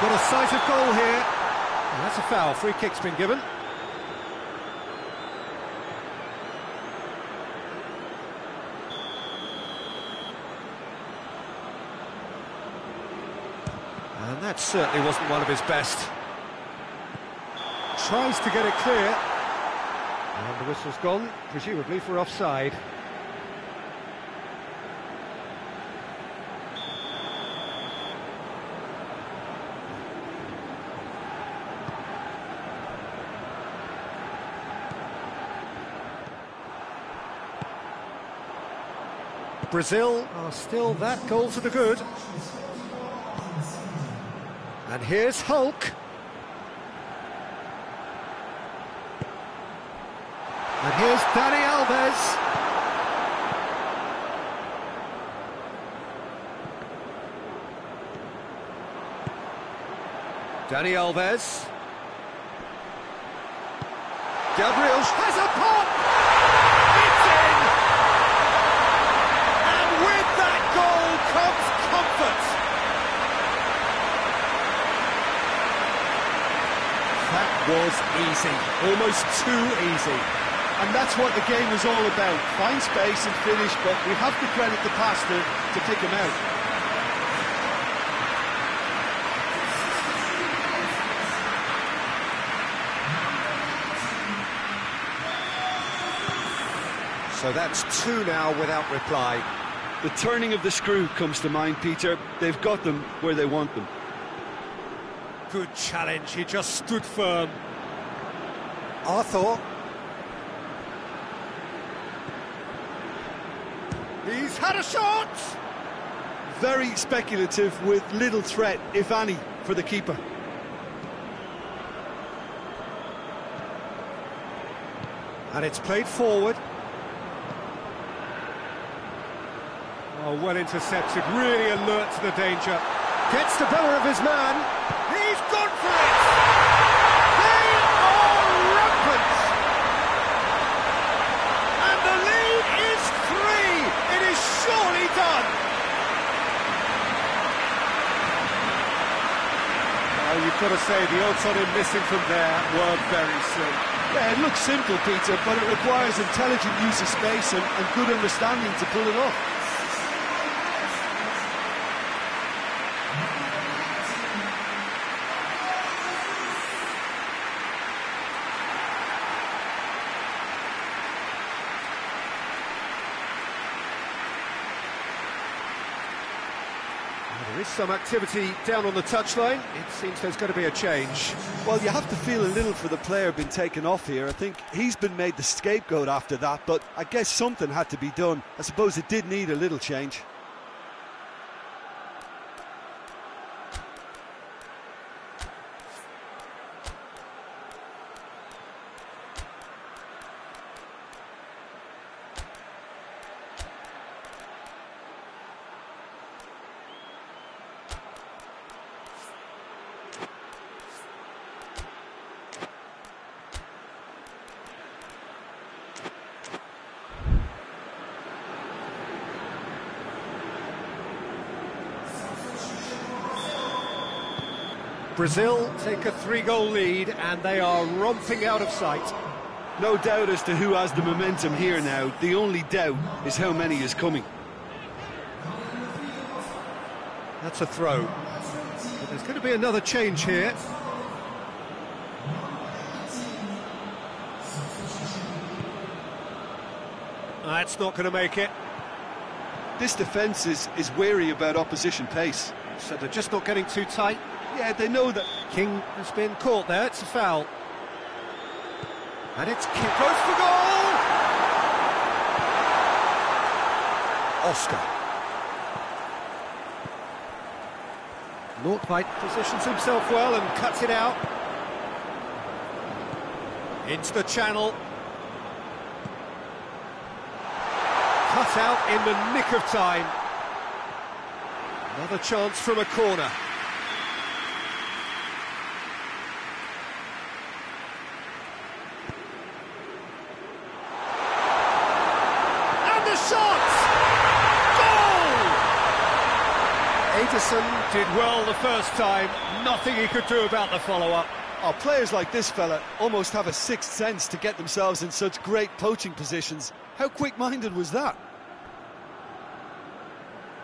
Speaker 1: Got a sight of goal here. And that's a foul. Free kick's been given. And that certainly wasn't one of his best. Tries to get it clear. And the whistle's gone, presumably for offside. Brazil are still that goal to the good. And here's Hulk. And here's Dani Alves. Dani Alves. Gabriel has a pop! It's in! And with that goal That was easy, almost too easy.
Speaker 3: And that's what the game is all about. Find space and finish, but we have to credit the passer to pick him out.
Speaker 1: So that's two now without reply.
Speaker 2: The turning of the screw comes to mind, Peter. They've got them where they want them.
Speaker 1: Good challenge, he just stood firm. Arthur. He's had a shot!
Speaker 2: Very speculative with little threat, if any, for the keeper.
Speaker 1: And it's played forward. Oh, well intercepted, really alert to the danger. Gets the better of his man. He's gone for it! They are rampant! And the lead is three! It is surely done! You've got to say, the odds on him missing from there were very slim.
Speaker 2: Yeah, it looks simple, Peter, but it requires intelligent use of space and, and good understanding to pull it off.
Speaker 1: Some activity down on the touchline. It seems there's going to be a change.
Speaker 2: Well, you have to feel a little for the player being taken off here. I think he's been made the scapegoat after that, but I guess something had to be done. I suppose it did need a little change.
Speaker 1: Brazil take a three-goal lead and they are romping out of sight.
Speaker 2: No doubt as to who has the momentum here now. The only doubt is how many is coming.
Speaker 1: That's a throw. But there's going to be another change here. That's not going to make it.
Speaker 2: This defence is, is wary about opposition pace.
Speaker 1: So they're just not getting too tight.
Speaker 2: Yeah, they know that
Speaker 1: King has been caught there. It's a foul. And it's goes for goal! Oscar. Nordtveit positions himself well and cuts it out. Into the channel. Cut out in the nick of time. Another chance from a corner. And the shot! Goal! Ederson did well the first time. Nothing he could do about the follow-up.
Speaker 2: Our players like this fella almost have a sixth sense to get themselves in such great poaching positions. How quick-minded was that?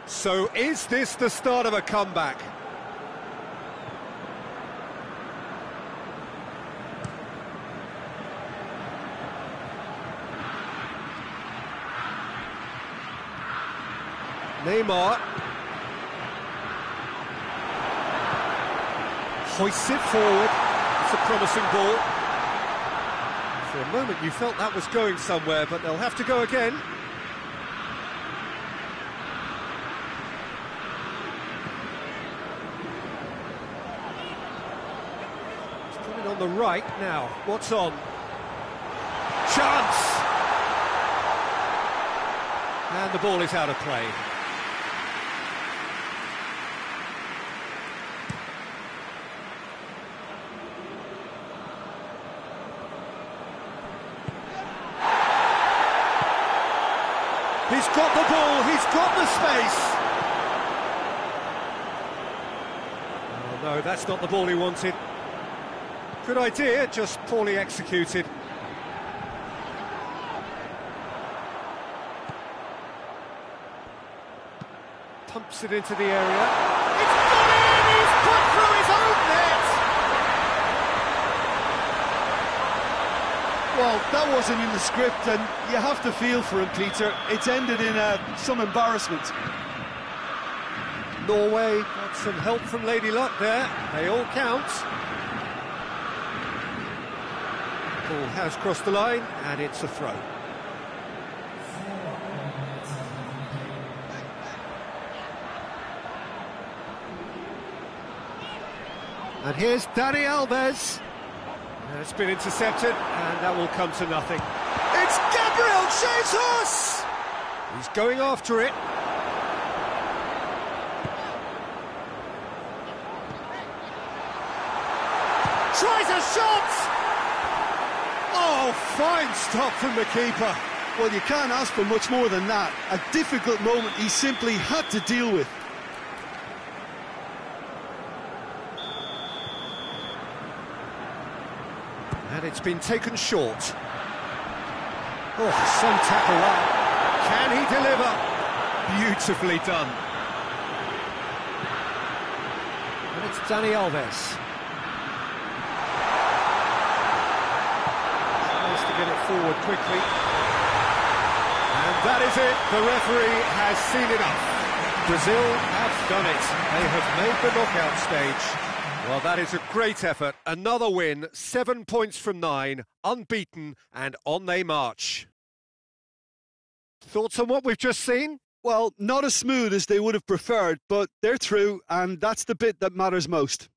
Speaker 1: So is this the start of a comeback? Neymar. hoists it forward. It's a promising ball. For a moment you felt that was going somewhere, but they'll have to go again. It's coming on the right now. What's on? Chance! And the ball is out of play. He's got the ball, he's got the space. Oh no, that's not the ball he wanted. Good idea, just poorly executed. Pumps it into the area. It's gone in! He's put through his own net!
Speaker 2: Well, that wasn't in the script, and you have to feel for him, Peter. It's ended in uh, some embarrassment.
Speaker 1: Norway got some help from Lady Luck there. They all count. Ball has crossed the line, and it's a throw. And here's Dani Alves. It's been intercepted, and that will come to nothing. It's Gabriel Jesus! He's going after it. Tries a shot! Oh, fine stop from the keeper.
Speaker 2: Well, you can't ask for much more than that. A difficult moment he simply had to deal with.
Speaker 1: Been taken short. Oh, some tackle that. Can he deliver? Beautifully done. And it's Dani Alves. Nice to get it forward quickly. And that is it. The referee has seen enough. Brazil have done it. They have made the knockout stage. Well, that is a great effort. Another win, seven points from nine, unbeaten, and on they march. Thoughts on what we've just seen?
Speaker 2: Well, not as smooth as they would have preferred, but they're through, and that's the bit that matters most.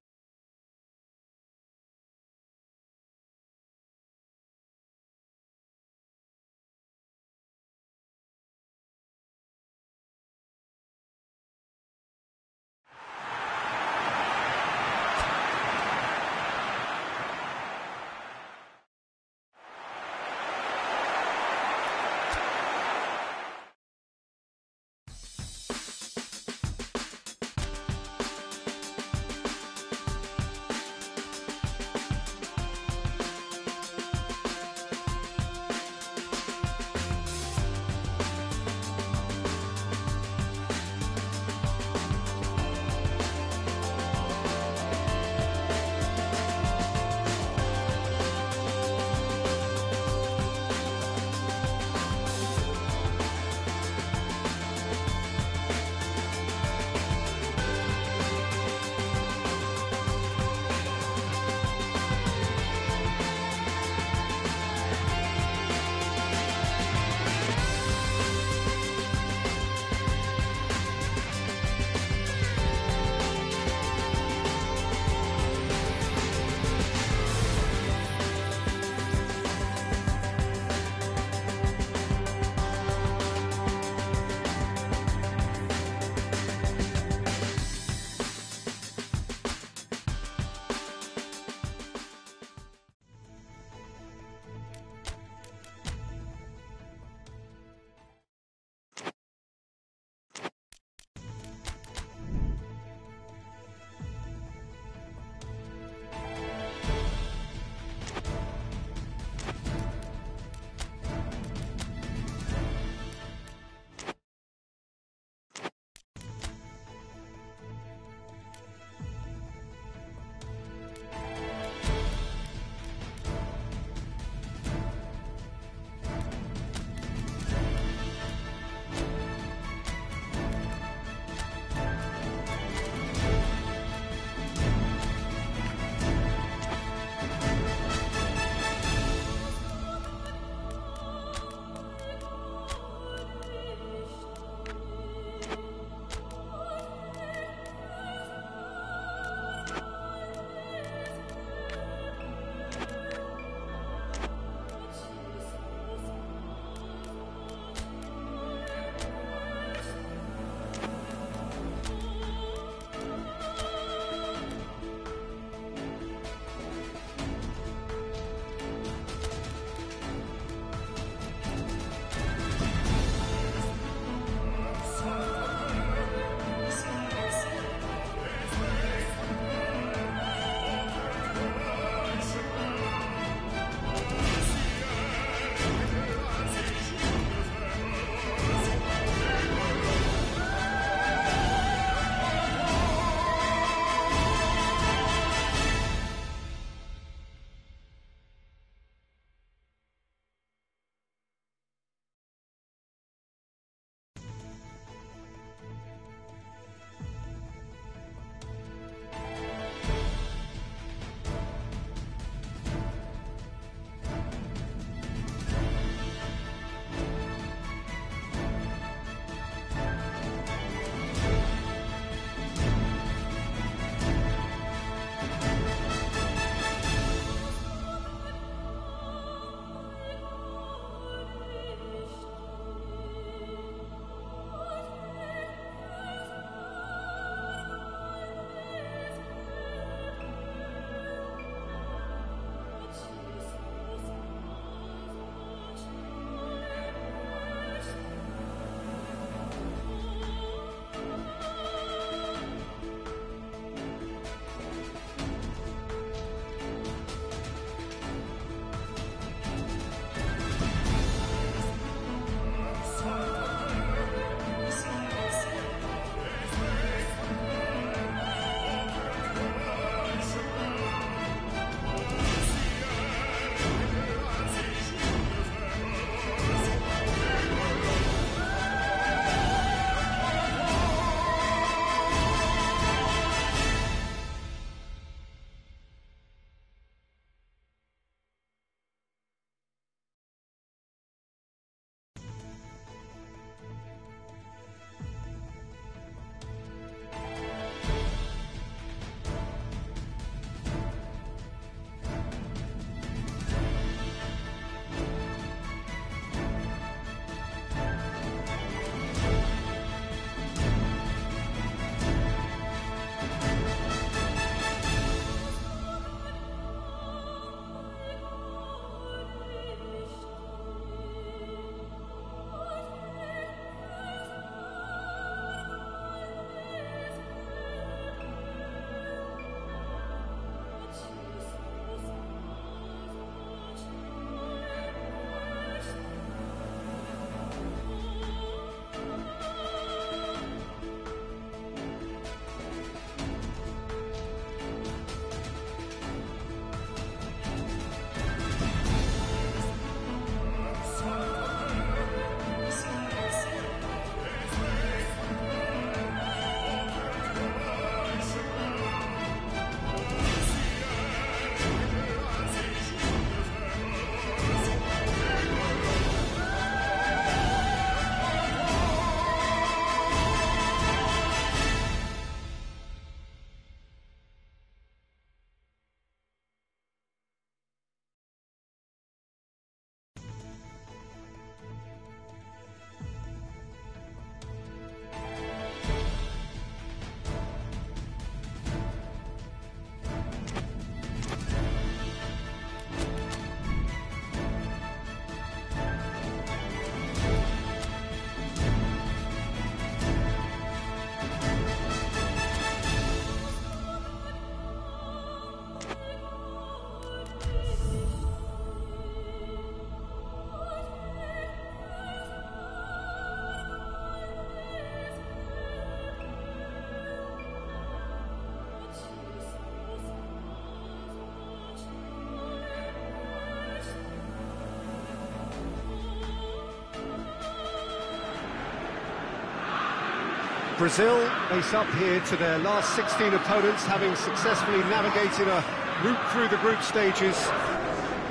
Speaker 1: Brazil face up here to their last 16 opponents, having successfully navigated a route through the group stages.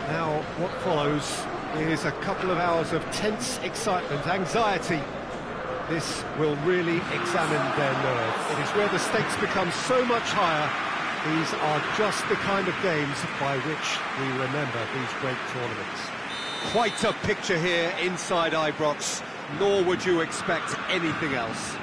Speaker 1: Now, what follows is a couple of hours of tense excitement, anxiety. This will really examine their nerve. It is where the stakes become so much higher. These are just the kind of games by which we remember these great tournaments.
Speaker 4: Quite a picture here inside Ibrox, nor would you expect anything else.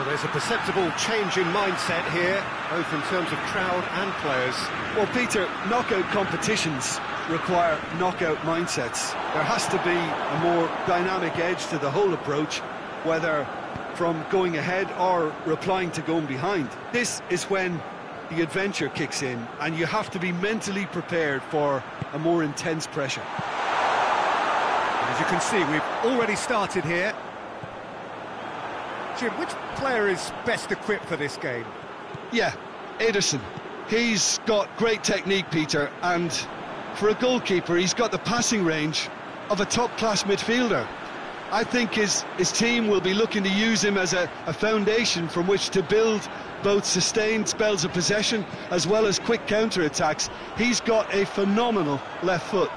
Speaker 1: Well, there's a perceptible change in mindset here, both in terms of crowd and players.
Speaker 2: Well, Peter, knockout competitions require knockout mindsets. There has to be a more dynamic edge to the whole approach, whether from going ahead or replying to going behind. This is when the adventure kicks in, and you have to be mentally prepared for a more intense pressure.
Speaker 1: As you can see, we've already started here. Jim, which player is best equipped for this game?
Speaker 2: Yeah, Ederson. He's got great technique, Peter, and for a goalkeeper, he's got the passing range of a top-class midfielder. I think his, his team will be looking to use him as a, a foundation from which to build both sustained spells of possession as well as quick counter-attacks. He's got a phenomenal left foot.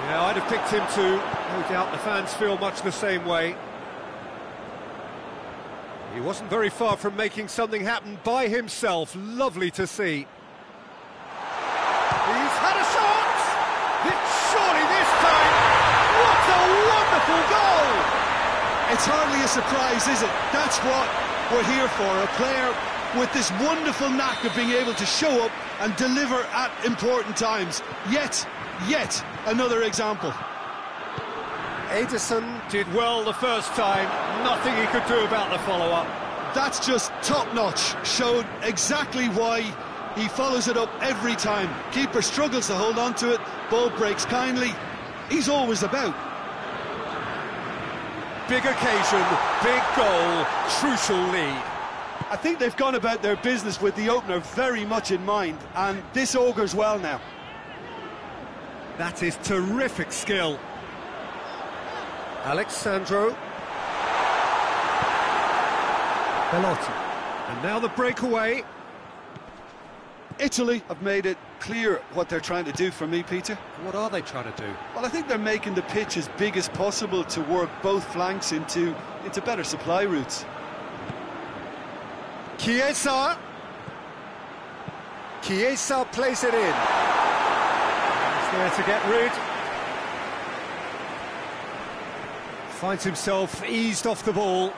Speaker 1: Yeah, I'd have picked him too. No doubt the fans feel much the same way. He wasn't very far from making something happen by himself. Lovely to see. He's had a shot! It's surely this time! What a wonderful goal!
Speaker 2: It's hardly a surprise, is it? That's what we're here for, a player with this wonderful knack of being able to show up and deliver at important times. Yet, yet another example.
Speaker 1: Ederson did well the first time, nothing he could do about the follow-up.
Speaker 2: That's just top-notch, showed exactly why he follows it up every time. Keeper struggles to hold on to it, ball breaks kindly. He's always about.
Speaker 1: Big occasion, big goal, crucial lead.
Speaker 2: I think they've gone about their business with the opener very much in mind, and this augurs well now.
Speaker 1: That is terrific skill. Alex Sandro. Belotti. And now the breakaway.
Speaker 2: Italy have made it clear what they're trying to do for me, Peter.
Speaker 1: What are they trying to do?
Speaker 2: Well, I think they're making the pitch as big as possible to work both flanks into, into better supply routes.
Speaker 1: Chiesa. Chiesa plays it in. He's there to get rid. Finds himself eased off the ball.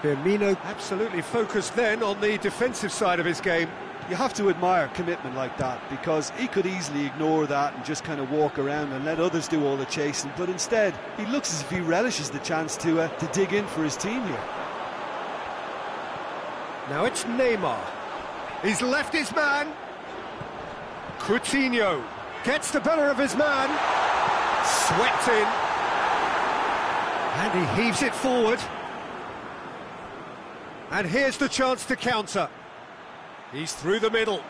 Speaker 1: Firmino absolutely focused then on the defensive side of his game.
Speaker 2: You have to admire commitment like that because he could easily ignore that and just kind of walk around and let others do all the chasing. But instead, he looks as if he relishes the chance to uh, to dig in for his team here.
Speaker 1: Now it's Neymar. He's left his man. Coutinho gets the better of his man. Swept in. And he heaves it forward. And here's the chance to counter. He's through the middle.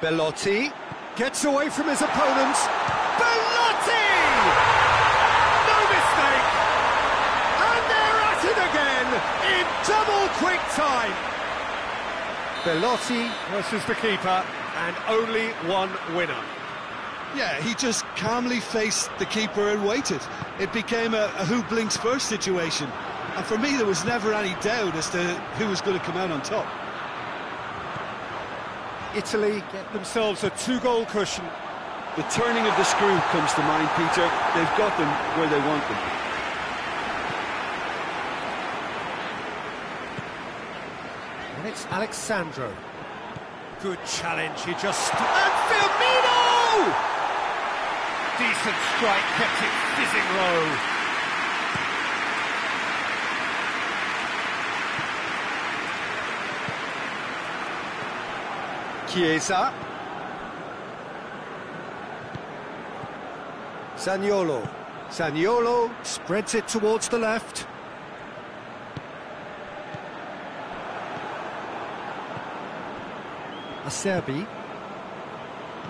Speaker 1: Belotti gets away from his opponents. Belotti! No mistake! And they're at it again in double quick time. Belotti versus the keeper, and only one winner.
Speaker 2: Yeah, he just calmly faced the keeper and waited. It became a, a who blinks first situation. And for me, there was never any doubt as to who was going to come out on top.
Speaker 1: Italy get themselves a two-goal cushion.
Speaker 2: The turning of the screw comes to mind, Peter. They've got them where they want them.
Speaker 1: And it's Alex Sandro. Good challenge, he just... And Firmino! Decent strike, kept it fizzing low. Chiesa. Zaniolo. Zaniolo spreads it towards the left. Acerbi.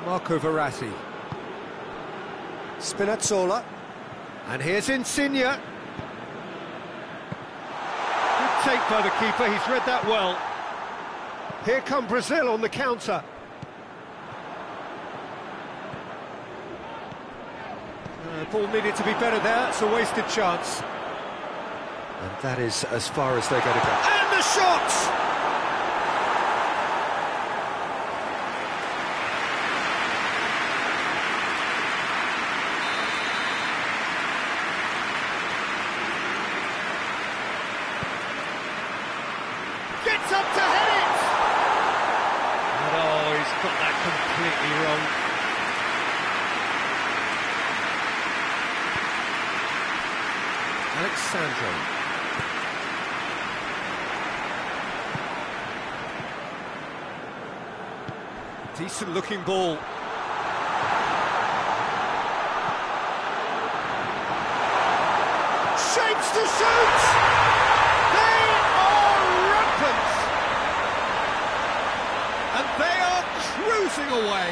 Speaker 1: Marco Verratti. Spinazzola. And here's Insigne. Good take by the keeper, he's read that well. Here come Brazil on the counter. Uh, ball needed to be better there, it's a wasted chance.
Speaker 4: And that is as far as they're going to go.
Speaker 1: And the shot! Gets up to head it! And oh, he's got that completely wrong. Alex Sandro. Decent looking ball. Shapes to shoot! They are rampant! And they are cruising away.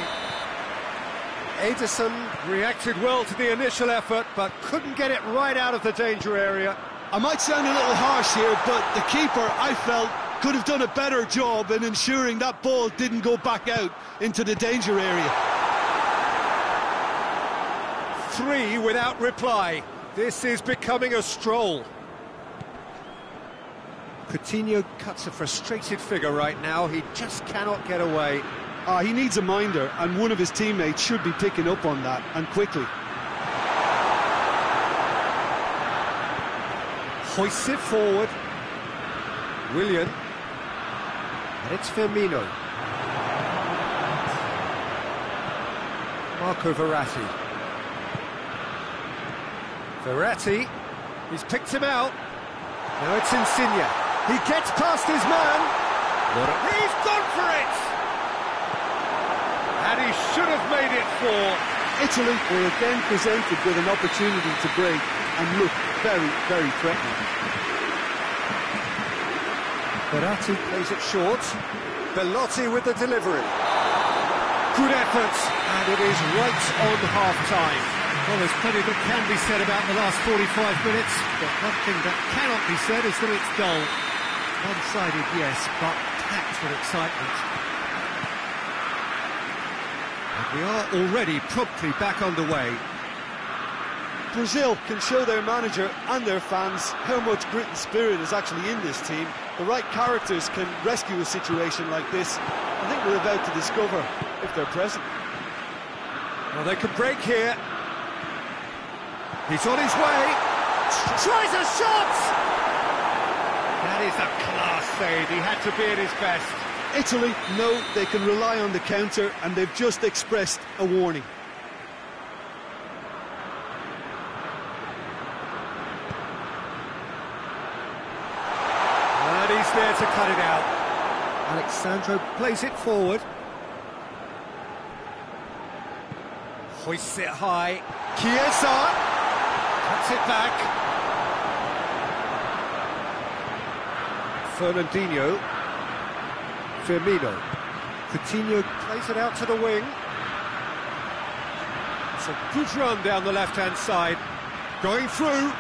Speaker 1: Ederson reacted well to the initial effort, but couldn't get it right out of the danger area.
Speaker 2: I might sound a little harsh here, but the keeper, I felt, could have done a better job in ensuring that ball didn't go back out into the danger area.
Speaker 1: Three without reply. This is becoming a stroll. Coutinho cuts a frustrated figure right now. He just cannot get away.
Speaker 2: Ah, he needs a minder, and one of his teammates should be picking up on that, and quickly.
Speaker 1: Hoists it forward. Willian. And it's Firmino. Marco Verratti. Verratti. He's picked him out. Now it's Insigne. He gets past his man. He's gone for it! And he should have made it four.
Speaker 2: Italy were again presented with an opportunity to break and look very, very threatening.
Speaker 1: Verratti plays it short. Belotti with the delivery. Good effort, and it is right on half-time. Well, there's plenty that can be said about the last 45 minutes, but one thing that cannot be said is that it's dull. One-sided, yes, but packed with excitement. And we are already promptly back underway.
Speaker 2: Brazil can show their manager and their fans how much grit and spirit is actually in this team. The right characters can rescue a situation like this. I think we're about to discover if they're present.
Speaker 1: Well, they could break here. He's on his way. Tries a shot! That is a class save. He had to be at his best.
Speaker 2: Italy know they can rely on the counter and they've just expressed a warning.
Speaker 1: And he's there to cut it out. Alex Sandro plays it forward. Hoists it high. Chiesa cuts it back. Fernandinho. Firmino. Coutinho plays it out to the wing. It's a good run down the left-hand side. Going through.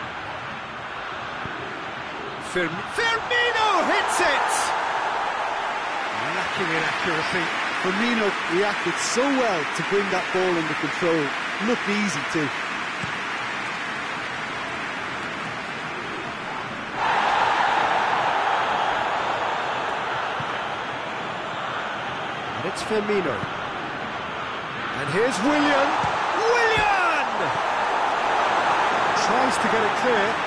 Speaker 1: Firm Firmino hits it! Lacking in accuracy.
Speaker 2: Firmino reacted so well to bring that ball under control. Looked easy too.
Speaker 1: And it's Firmino. And here's Willian. Willian! Tries to get it clear.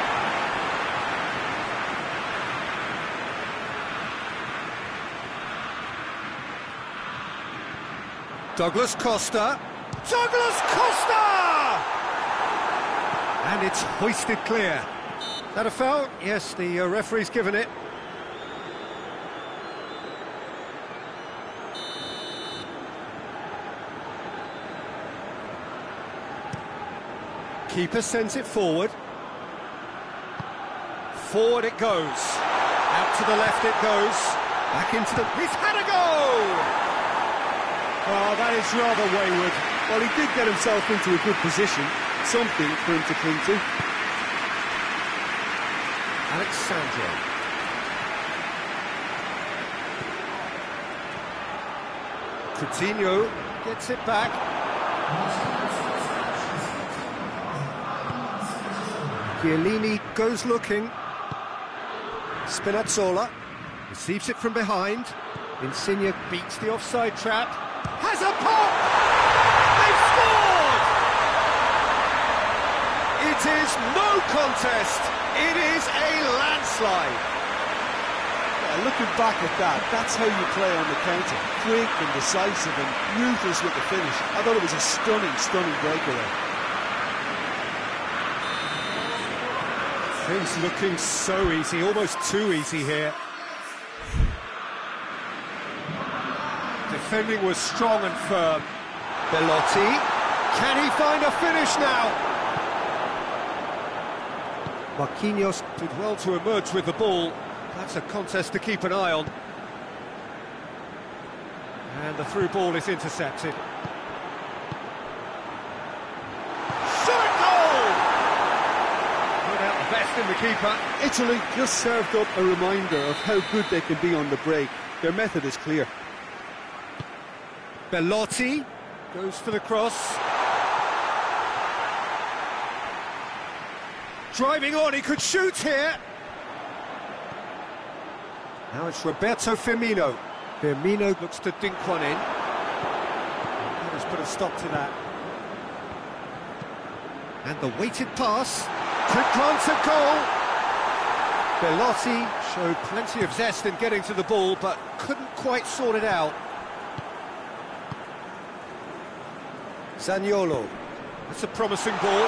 Speaker 1: Douglas Costa. Douglas Costa! And it's hoisted clear. That a foul? Yes, the uh, referee's given it. Keeper sends it forward. Forward it goes. Out to the left it goes. Back into the... He's had a go!
Speaker 2: Oh, that is rather wayward. Well, he did get himself into a good position. Something for him to cling to.
Speaker 1: Alex Sandro. Coutinho gets it back. Chiellini goes looking. Spinazzola receives it from behind. Insigne beats the offside trap. Has a pop! They've scored! It is no contest. It is a landslide.
Speaker 2: Yeah, looking back at that, that's how you play on the counter. Quick and decisive and ruthless with the finish. I thought it was a stunning, stunning breakaway.
Speaker 1: Things looking so easy, almost too easy here. Defending was strong and firm. Belotti, can he find a finish now? Marquinhos did well to emerge with the ball. That's a contest to keep an eye on. And the through ball is intercepted. Shot goal! Put out the best in the keeper.
Speaker 2: Italy just served up a reminder of how good they can be on the break. Their method is clear.
Speaker 1: Belotti goes for the cross. Driving on, he could shoot here. Now it's Roberto Firmino. Firmino looks to dink one in. That has put a stop to that. And the weighted pass could grant a goal. Belotti showed plenty of zest in getting to the ball, but couldn't quite sort it out. Zaniolo. That's a promising ball.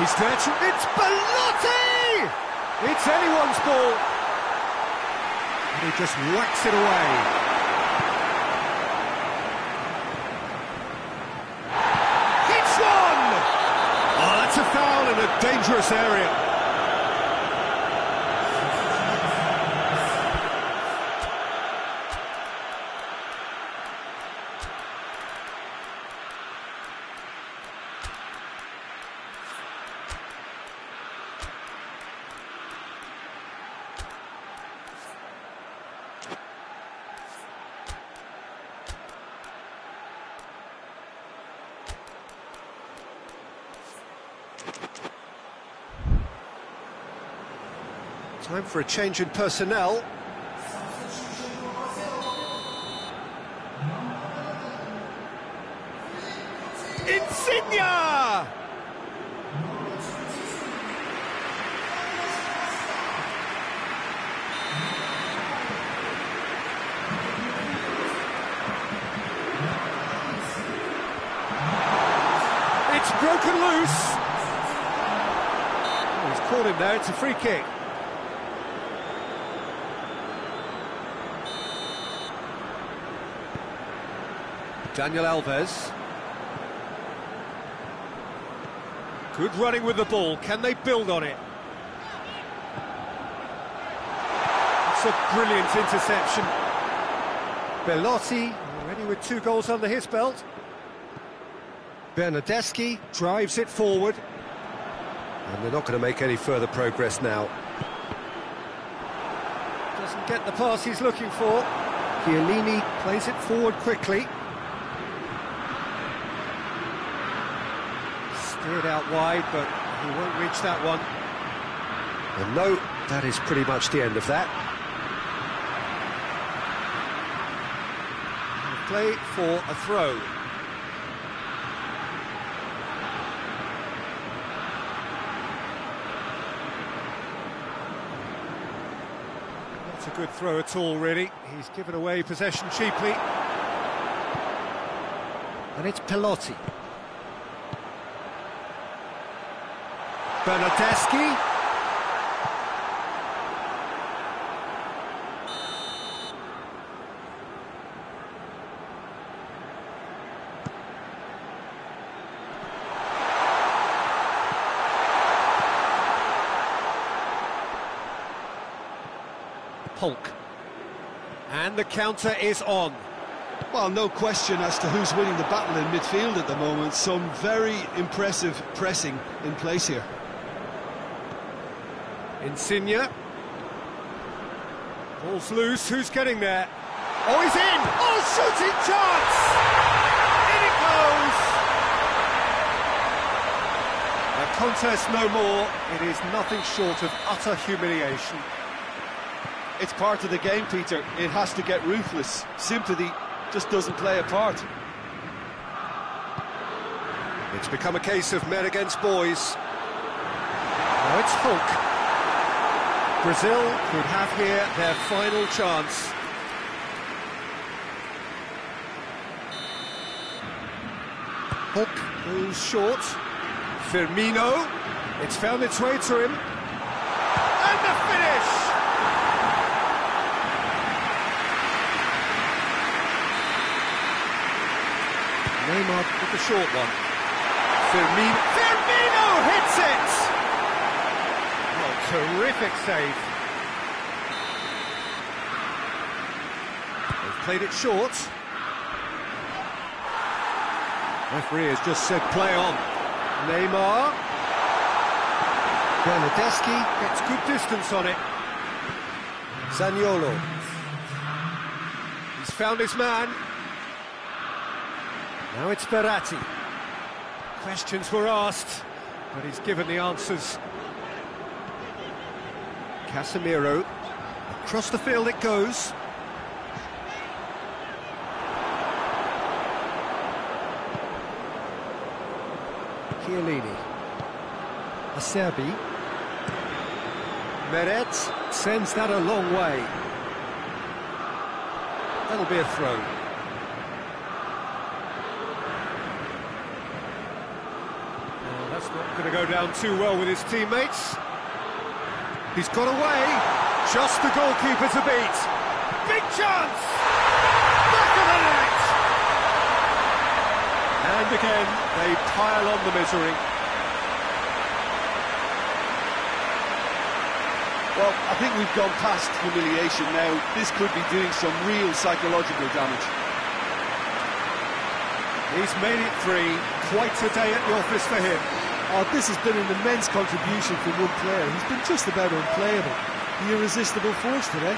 Speaker 1: He's there to... It's Belotti! It's anyone's ball. And he just whacks it away. Hits one! Oh, that's a foul in a dangerous area. Time for a change in personnel. Insigne! It's broken loose. Oh, he's caught him there, it's a free kick. Daniel Alves. Good running with the ball. Can they build on it? It's a brilliant interception. Belotti, already with two goals under his belt. Bernardeschi drives it forward. And they're not going to make any further progress now. Doesn't get the pass he's looking for. Chiellini plays it forward quickly. Steered out wide, but he won't reach that one. And no, that is pretty much the end of that. Play for a throw. Not a good throw at all, really. He's given away possession cheaply. And it's Belotti. Bernardeschi. Polk. And the counter is on.
Speaker 2: Well, no question as to who's winning the battle in midfield at the moment. Some very impressive pressing in place here.
Speaker 1: Insigne. Ball's loose, who's getting there? Oh, he's in! Oh, shooting chance! In it goes! A contest no more. It is nothing short of utter humiliation.
Speaker 3: It's part of the game, Peter. It has to get ruthless. Sympathy just doesn't play a part.
Speaker 1: It's become a case of men against boys. Now it's Hulk. Brazil could have here their final chance. Hulk goes short. Firmino. It's found its way to him. And the finish! Neymar with the short one. Firmino. Firmino hits it! Terrific save. They've played it short. Referee has just said play on. Neymar. Bernardeschi gets good distance on it. Zaniolo. He's found his man. Now it's Verratti. Questions were asked, but he's given the answers. Casemiro. Across the field it goes. Chiellini. Acerbi. Meret sends that a long way. That'll be a throw. Oh, that's not going to go down too well with his teammates. He's got away. Just the goalkeeper to beat. Big chance! Back of the net! And again, they pile on the misery.
Speaker 3: Well, I think we've gone past humiliation now. This could be doing some real psychological damage.
Speaker 1: He's made it three. Quite a day at the office for him.
Speaker 5: Oh, this has been an immense contribution from one player. He's been just about unplayable. The irresistible force today.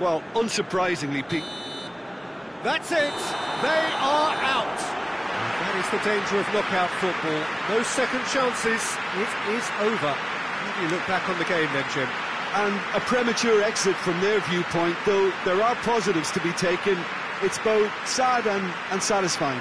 Speaker 2: Well, unsurprisingly, Pete.
Speaker 1: That's it. They are out. And that is the danger of knockout football. No second chances. It is over. How do you look back on the game then, Jim?
Speaker 2: And a premature exit from their viewpoint, though there are positives to be taken. It's both sad and, and satisfying.